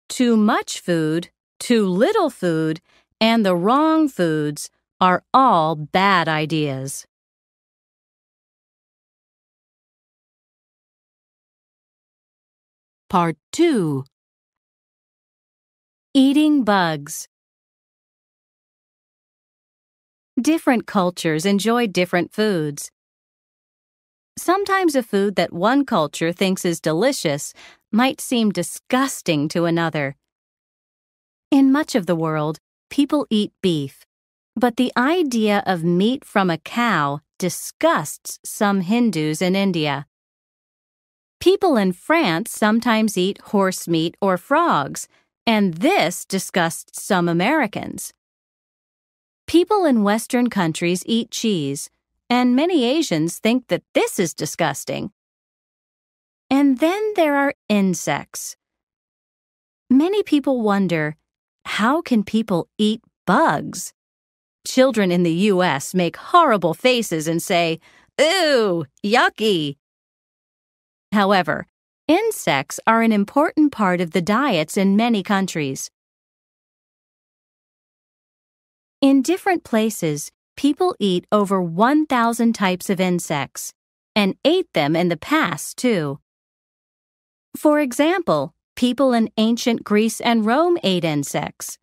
Too much food, too little food, and the wrong foods are all bad ideas. Part 2 Eating bugs. Different cultures enjoy different foods. Sometimes a food that one culture thinks is delicious might seem disgusting to another. In much of the world, people eat beef, but the idea of meat from a cow disgusts some Hindus in India. People in France sometimes eat horse meat or frogs, and this disgusts some Americans. People in Western countries eat cheese, and many Asians think that this is disgusting. And then there are insects. Many people wonder how can people eat bugs? Children in the U.S. make horrible faces and say, Ooh, yucky. However, insects are an important part of the diets in many countries. In different places, people eat over 1,000 types of insects and ate them in the past, too. For example, people in ancient Greece and Rome ate insects.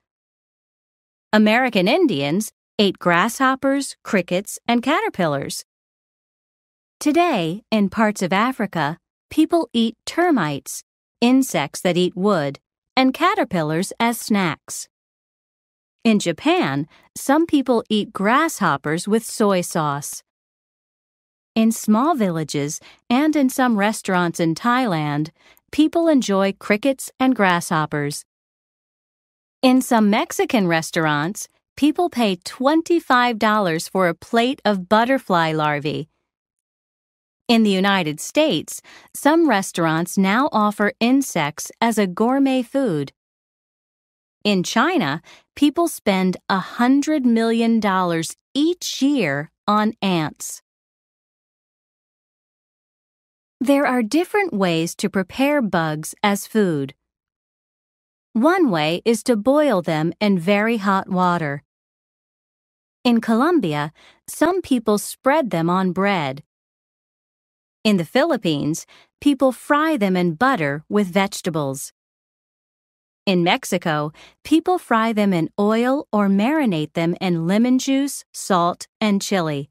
American Indians ate grasshoppers, crickets, and caterpillars. Today, in parts of Africa, people eat termites, insects that eat wood, and caterpillars as snacks. In Japan, some people eat grasshoppers with soy sauce. In small villages and in some restaurants in Thailand, people enjoy crickets and grasshoppers. In some Mexican restaurants, people pay $25 for a plate of butterfly larvae. In the United States, some restaurants now offer insects as a gourmet food. In China, people spend a $100 million each year on ants. There are different ways to prepare bugs as food. One way is to boil them in very hot water. In Colombia, some people spread them on bread. In the Philippines, people fry them in butter with vegetables. In Mexico, people fry them in oil or marinate them in lemon juice, salt, and chili.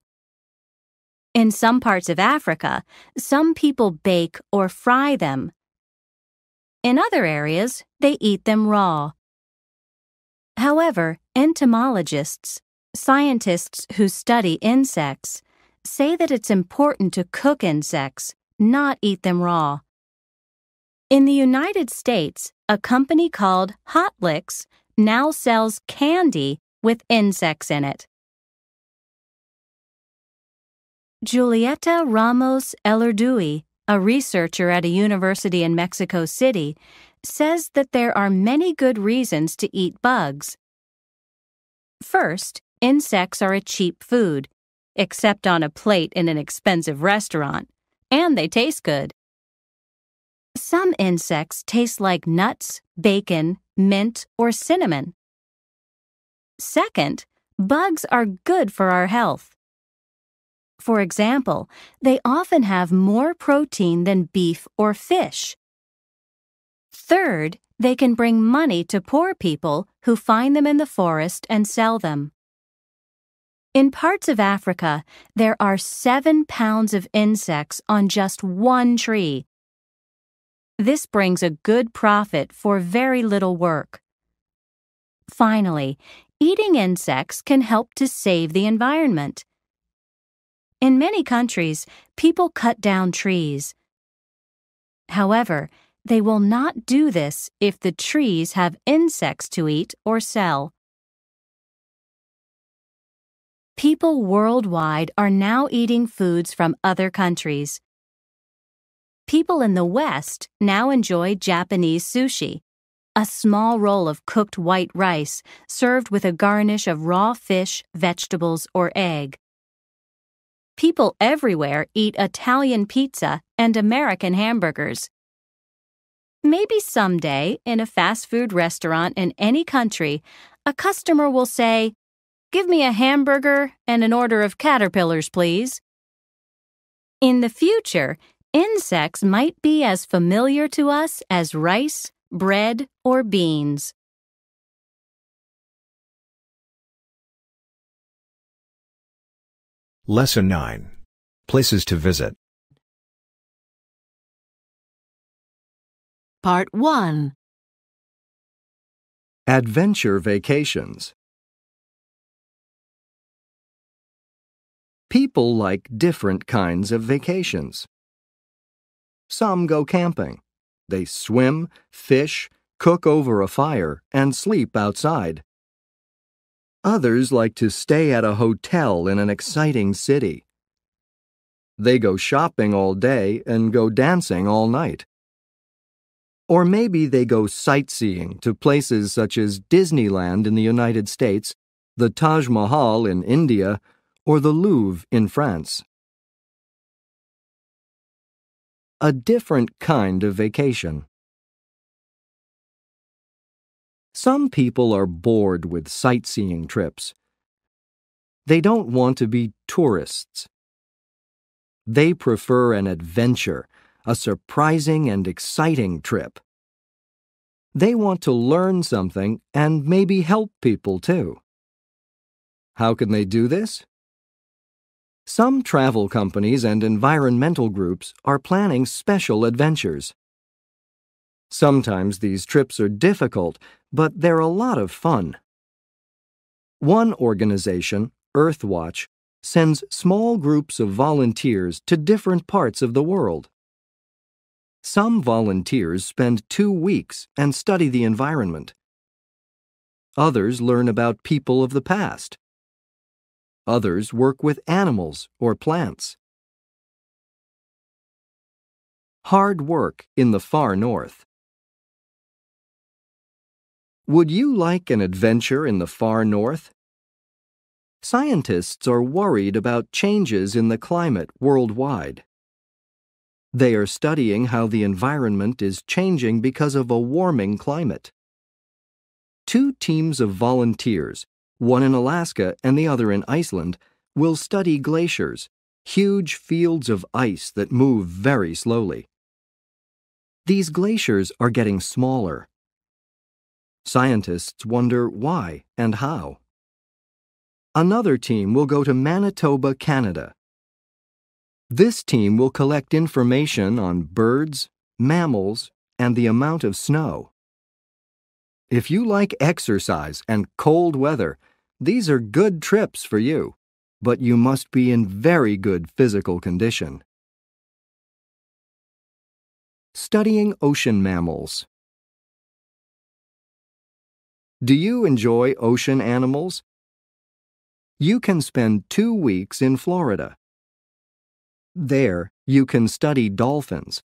In some parts of Africa, some people bake or fry them. In other areas, they eat them raw. However, entomologists, scientists who study insects, say that it's important to cook insects, not eat them raw. In the United States, a company called Hotlix now sells candy with insects in it. Julieta Ramos Elorduy, a researcher at a university in Mexico City, says that there are many good reasons to eat bugs. First, insects are a cheap food, except on a plate in an expensive restaurant, and they taste good. Some insects taste like nuts, bacon, mint, or cinnamon. Second, bugs are good for our health. For example, they often have more protein than beef or fish. Third, they can bring money to poor people who find them in the forest and sell them. In parts of Africa, there are seven pounds of insects on just one tree, this brings a good profit for very little work. Finally, eating insects can help to save the environment. In many countries, people cut down trees. However, they will not do this if the trees have insects to eat or sell. People worldwide are now eating foods from other countries people in the West now enjoy Japanese sushi, a small roll of cooked white rice served with a garnish of raw fish, vegetables, or egg. People everywhere eat Italian pizza and American hamburgers. Maybe someday, in a fast food restaurant in any country, a customer will say, Give me a hamburger and an order of caterpillars, please. In the future, Insects might be as familiar to us as rice, bread, or beans. Lesson 9. Places to visit. Part 1. Adventure vacations. People like different kinds of vacations. Some go camping. They swim, fish, cook over a fire, and sleep outside. Others like to stay at a hotel in an exciting city. They go shopping all day and go dancing all night. Or maybe they go sightseeing to places such as Disneyland in the United States, the Taj Mahal in India, or the Louvre in France. A different kind of vacation. Some people are bored with sightseeing trips. They don't want to be tourists. They prefer an adventure, a surprising and exciting trip. They want to learn something and maybe help people too. How can they do this? Some travel companies and environmental groups are planning special adventures. Sometimes these trips are difficult, but they're a lot of fun. One organization, Earthwatch, sends small groups of volunteers to different parts of the world. Some volunteers spend two weeks and study the environment. Others learn about people of the past. Others work with animals or plants. Hard work in the far north. Would you like an adventure in the far north? Scientists are worried about changes in the climate worldwide. They are studying how the environment is changing because of a warming climate. Two teams of volunteers, one in Alaska and the other in Iceland, will study glaciers, huge fields of ice that move very slowly. These glaciers are getting smaller Scientists wonder why and how. Another team will go to Manitoba, Canada. This team will collect information on birds, mammals, and the amount of snow. If you like exercise and cold weather, these are good trips for you, but you must be in very good physical condition. Studying ocean mammals. Do you enjoy ocean animals? You can spend two weeks in Florida. There, you can study dolphins.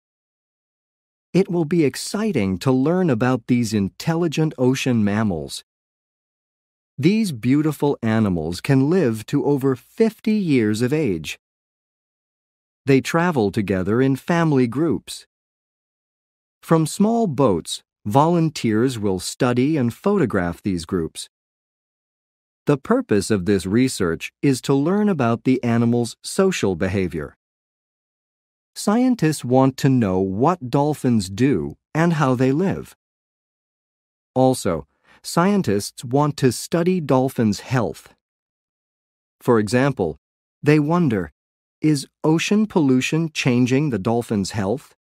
It will be exciting to learn about these intelligent ocean mammals. These beautiful animals can live to over 50 years of age. They travel together in family groups. From small boats, volunteers will study and photograph these groups. The purpose of this research is to learn about the animal's social behavior. Scientists want to know what dolphins do and how they live. Also, scientists want to study dolphins' health. For example, they wonder is ocean pollution changing the dolphin's health?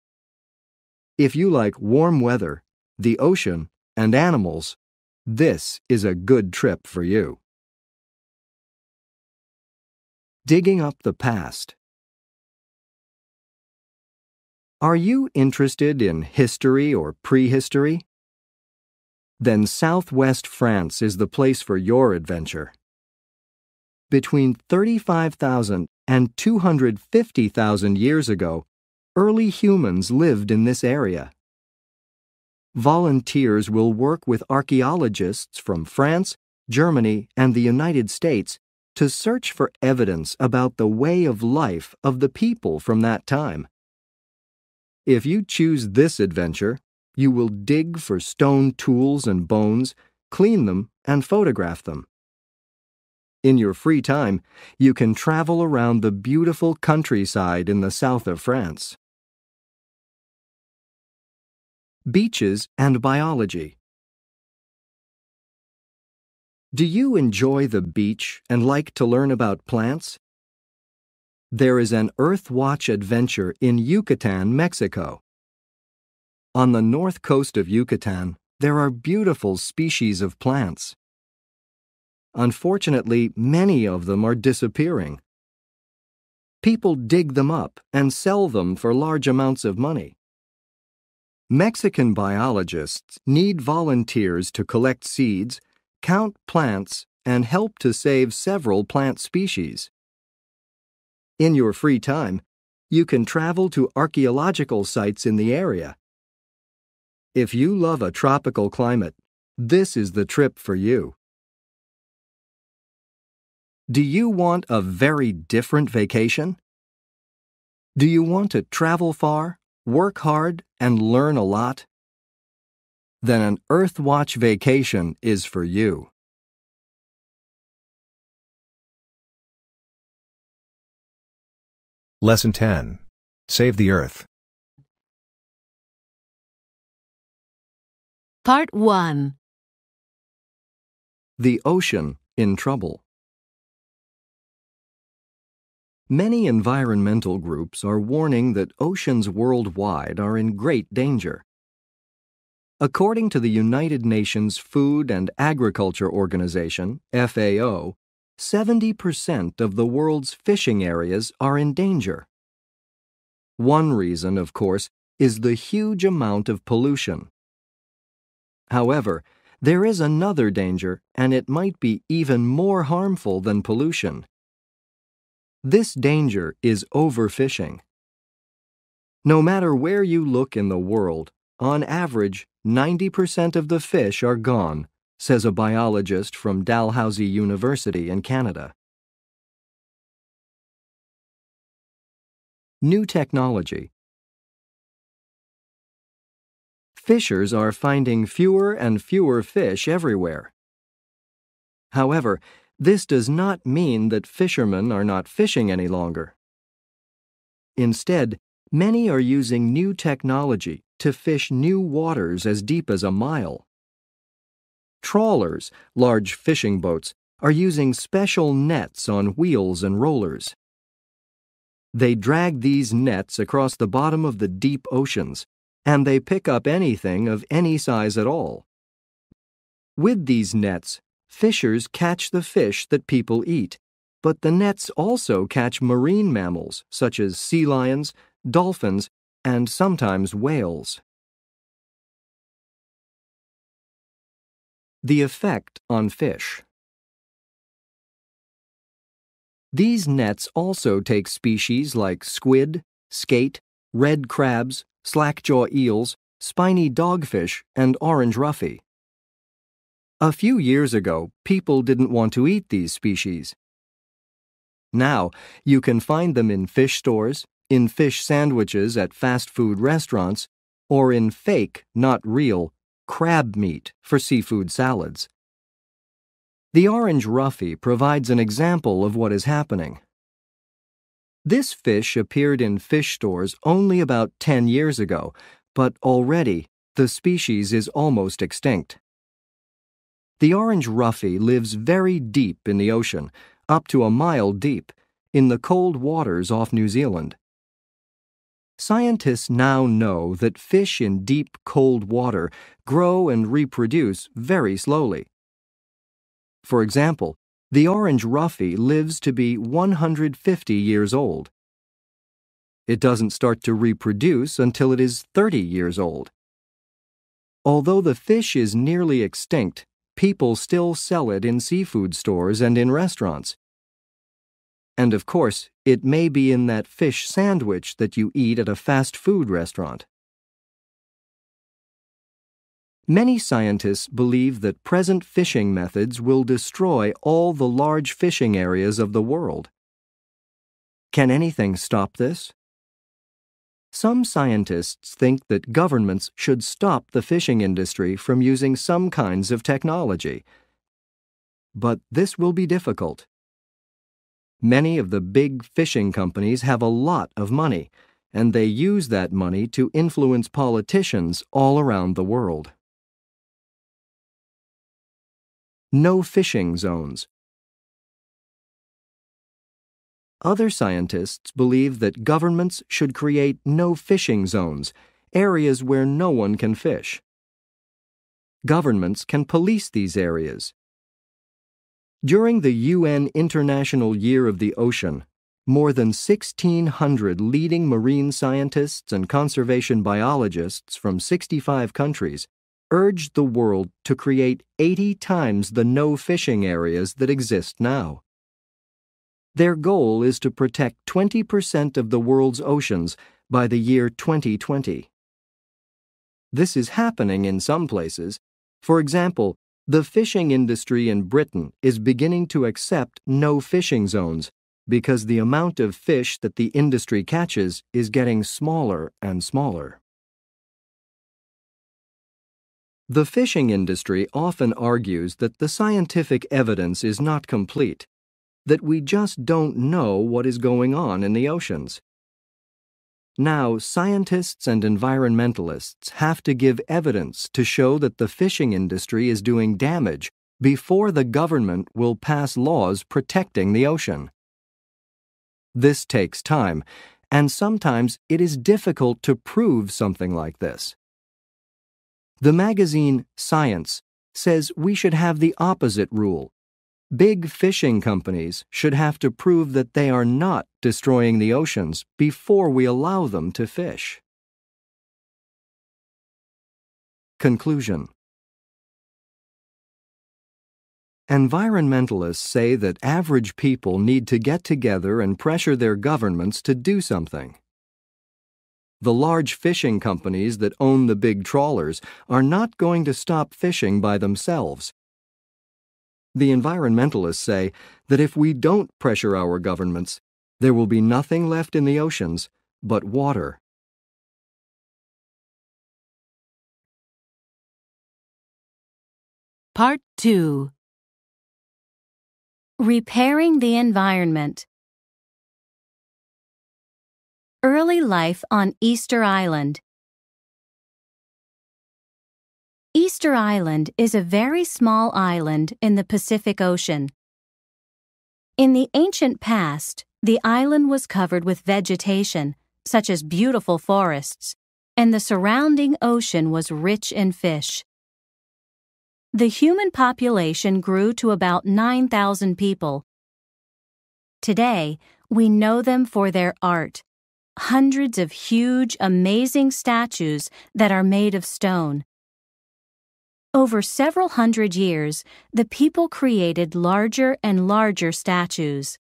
If you like warm weather, the ocean, and animals, this is a good trip for you. Digging up the past. Are you interested in history or prehistory? Then southwest France is the place for your adventure. Between 35,000 and 250,000 years ago, early humans lived in this area volunteers will work with archaeologists from France, Germany, and the United States to search for evidence about the way of life of the people from that time. If you choose this adventure, you will dig for stone tools and bones, clean them, and photograph them. In your free time, you can travel around the beautiful countryside in the south of France. Beaches and Biology Do you enjoy the beach and like to learn about plants? There is an Earthwatch adventure in Yucatan, Mexico. On the north coast of Yucatan, there are beautiful species of plants. Unfortunately, many of them are disappearing. People dig them up and sell them for large amounts of money. Mexican biologists need volunteers to collect seeds, count plants, and help to save several plant species. In your free time, you can travel to archaeological sites in the area. If you love a tropical climate, this is the trip for you. Do you want a very different vacation? Do you want to travel far, work hard, and learn a lot? Then an Earthwatch vacation is for you. Lesson 10. Save the Earth. Part 1. The ocean in trouble. Many environmental groups are warning that oceans worldwide are in great danger. According to the United Nations Food and Agriculture Organization, FAO, 70% of the world's fishing areas are in danger. One reason, of course, is the huge amount of pollution. However, there is another danger, and it might be even more harmful than pollution. This danger is overfishing. No matter where you look in the world, on average, 90% of the fish are gone says a biologist from Dalhousie University in Canada. New technology. Fishers are finding fewer and fewer fish everywhere. However, this does not mean that fishermen are not fishing any longer. Instead, many are using new technology to fish new waters as deep as a mile. Trawlers, large fishing boats, are using special nets on wheels and rollers. They drag these nets across the bottom of the deep oceans, and they pick up anything of any size at all. With these nets, fishers catch the fish that people eat, but the nets also catch marine mammals such as sea lions, dolphins, and sometimes whales. The effect on fish. These nets also take species like squid, skate, red crabs, slackjaw eels, spiny dogfish, and orange roughy. A few years ago, people didn't want to eat these species. Now, you can find them in fish stores, in fish sandwiches at fast food restaurants, or in fake, not real, crab meat for seafood salads. The orange roughy provides an example of what is happening. This fish appeared in fish stores only about 10 years ago, but already the species is almost extinct. The orange roughy lives very deep in the ocean, up to a mile deep, in the cold waters off New Zealand. Scientists now know that fish in deep, cold water grow and reproduce very slowly. For example, the orange roughy lives to be 150 years old. It doesn't start to reproduce until it is 30 years old. Although the fish is nearly extinct, people still sell it in seafood stores and in restaurants. And of course, it may be in that fish sandwich that you eat at a fast food restaurant. Many scientists believe that present fishing methods will destroy all the large fishing areas of the world. Can anything stop this? Some scientists think that governments should stop the fishing industry from using some kinds of technology. But this will be difficult. Many of the big fishing companies have a lot of money, and they use that money to influence politicians all around the world. No fishing zones. Other scientists believe that governments should create no fishing zones, areas where no one can fish. Governments can police these areas during the UN International Year of the Ocean, more than 1,600 leading marine scientists and conservation biologists from 65 countries urged the world to create 80 times the no fishing areas that exist now. Their goal is to protect 20% of the world's oceans by the year 2020. This is happening in some places. For example, the fishing industry in Britain is beginning to accept no fishing zones because the amount of fish that the industry catches is getting smaller and smaller. The fishing industry often argues that the scientific evidence is not complete, that we just don't know what is going on in the oceans. Now, scientists and environmentalists have to give evidence to show that the fishing industry is doing damage before the government will pass laws protecting the ocean. This takes time, and sometimes it is difficult to prove something like this. The magazine Science says we should have the opposite rule. Big fishing companies should have to prove that they are not destroying the oceans before we allow them to fish. Conclusion Environmentalists say that average people need to get together and pressure their governments to do something. The large fishing companies that own the big trawlers are not going to stop fishing by themselves. The environmentalists say that if we don't pressure our governments, there will be nothing left in the oceans but water. Part 2 Repairing the environment. Early life on Easter Island. Easter Island is a very small island in the Pacific Ocean. In the ancient past, the island was covered with vegetation, such as beautiful forests, and the surrounding ocean was rich in fish. The human population grew to about 9,000 people. Today, we know them for their art hundreds of huge, amazing statues that are made of stone. Over several hundred years, the people created larger and larger statues.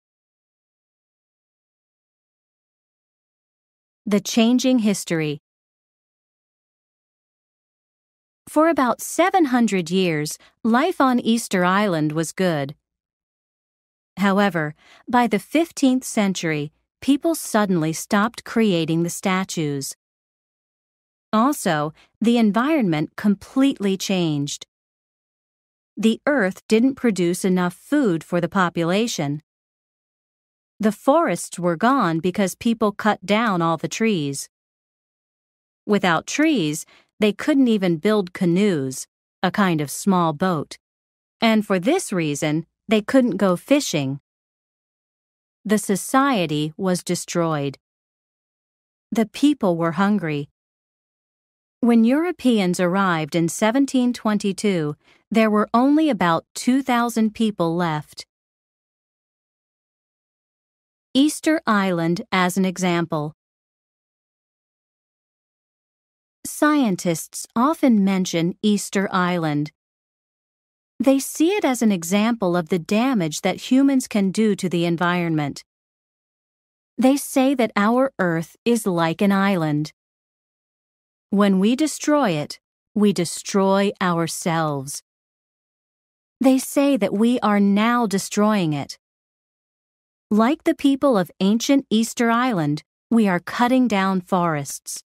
The Changing History For about 700 years, life on Easter Island was good. However, by the 15th century, people suddenly stopped creating the statues. Also, the environment completely changed. The earth didn't produce enough food for the population. The forests were gone because people cut down all the trees. Without trees, they couldn't even build canoes, a kind of small boat. And for this reason, they couldn't go fishing the society was destroyed. The people were hungry. When Europeans arrived in 1722, there were only about 2,000 people left. Easter Island as an example. Scientists often mention Easter Island. They see it as an example of the damage that humans can do to the environment. They say that our Earth is like an island. When we destroy it, we destroy ourselves. They say that we are now destroying it. Like the people of ancient Easter Island, we are cutting down forests.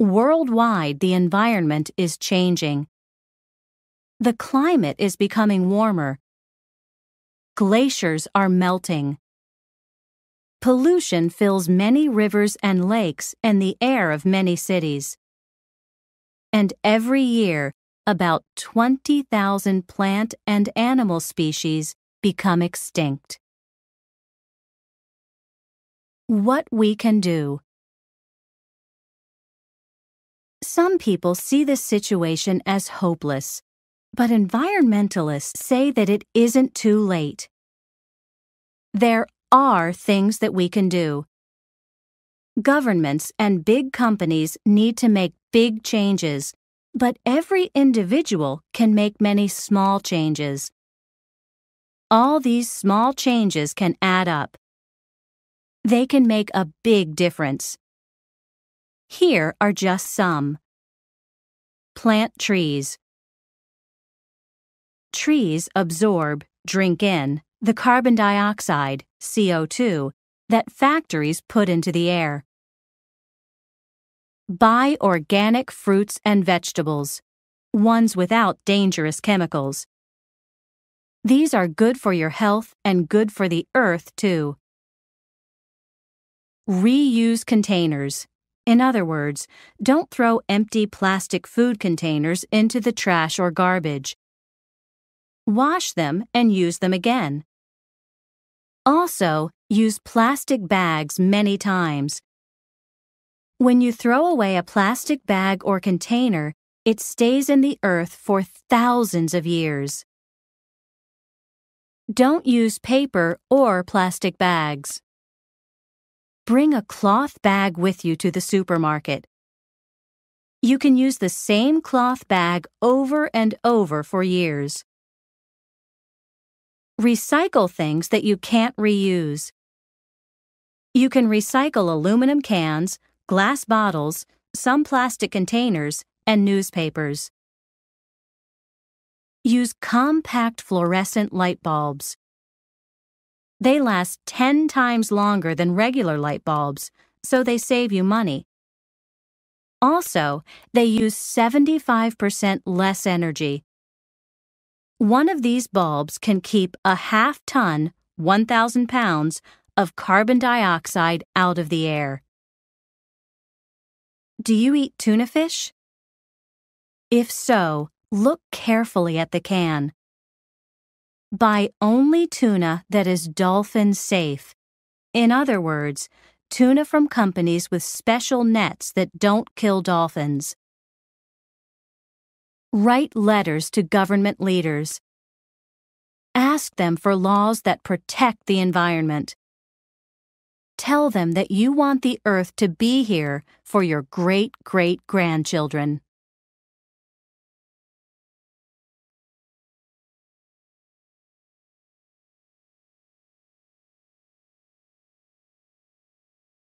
Worldwide, the environment is changing. The climate is becoming warmer. Glaciers are melting. Pollution fills many rivers and lakes and the air of many cities. And every year, about 20,000 plant and animal species become extinct. What we can do. Some people see this situation as hopeless but environmentalists say that it isn't too late. There are things that we can do. Governments and big companies need to make big changes, but every individual can make many small changes. All these small changes can add up. They can make a big difference. Here are just some. Plant trees. Trees absorb, drink in, the carbon dioxide, CO2, that factories put into the air. Buy organic fruits and vegetables, ones without dangerous chemicals. These are good for your health and good for the earth, too. Reuse containers. In other words, don't throw empty plastic food containers into the trash or garbage. Wash them and use them again. Also, use plastic bags many times. When you throw away a plastic bag or container, it stays in the earth for thousands of years. Don't use paper or plastic bags. Bring a cloth bag with you to the supermarket. You can use the same cloth bag over and over for years. Recycle things that you can't reuse. You can recycle aluminum cans, glass bottles, some plastic containers, and newspapers. Use compact fluorescent light bulbs. They last 10 times longer than regular light bulbs, so they save you money. Also, they use 75% less energy one of these bulbs can keep a half ton, 1,000 pounds, of carbon dioxide out of the air. Do you eat tuna fish? If so, look carefully at the can. Buy only tuna that is dolphin safe. In other words, tuna from companies with special nets that don't kill dolphins. Write letters to government leaders. Ask them for laws that protect the environment. Tell them that you want the earth to be here for your great great grandchildren.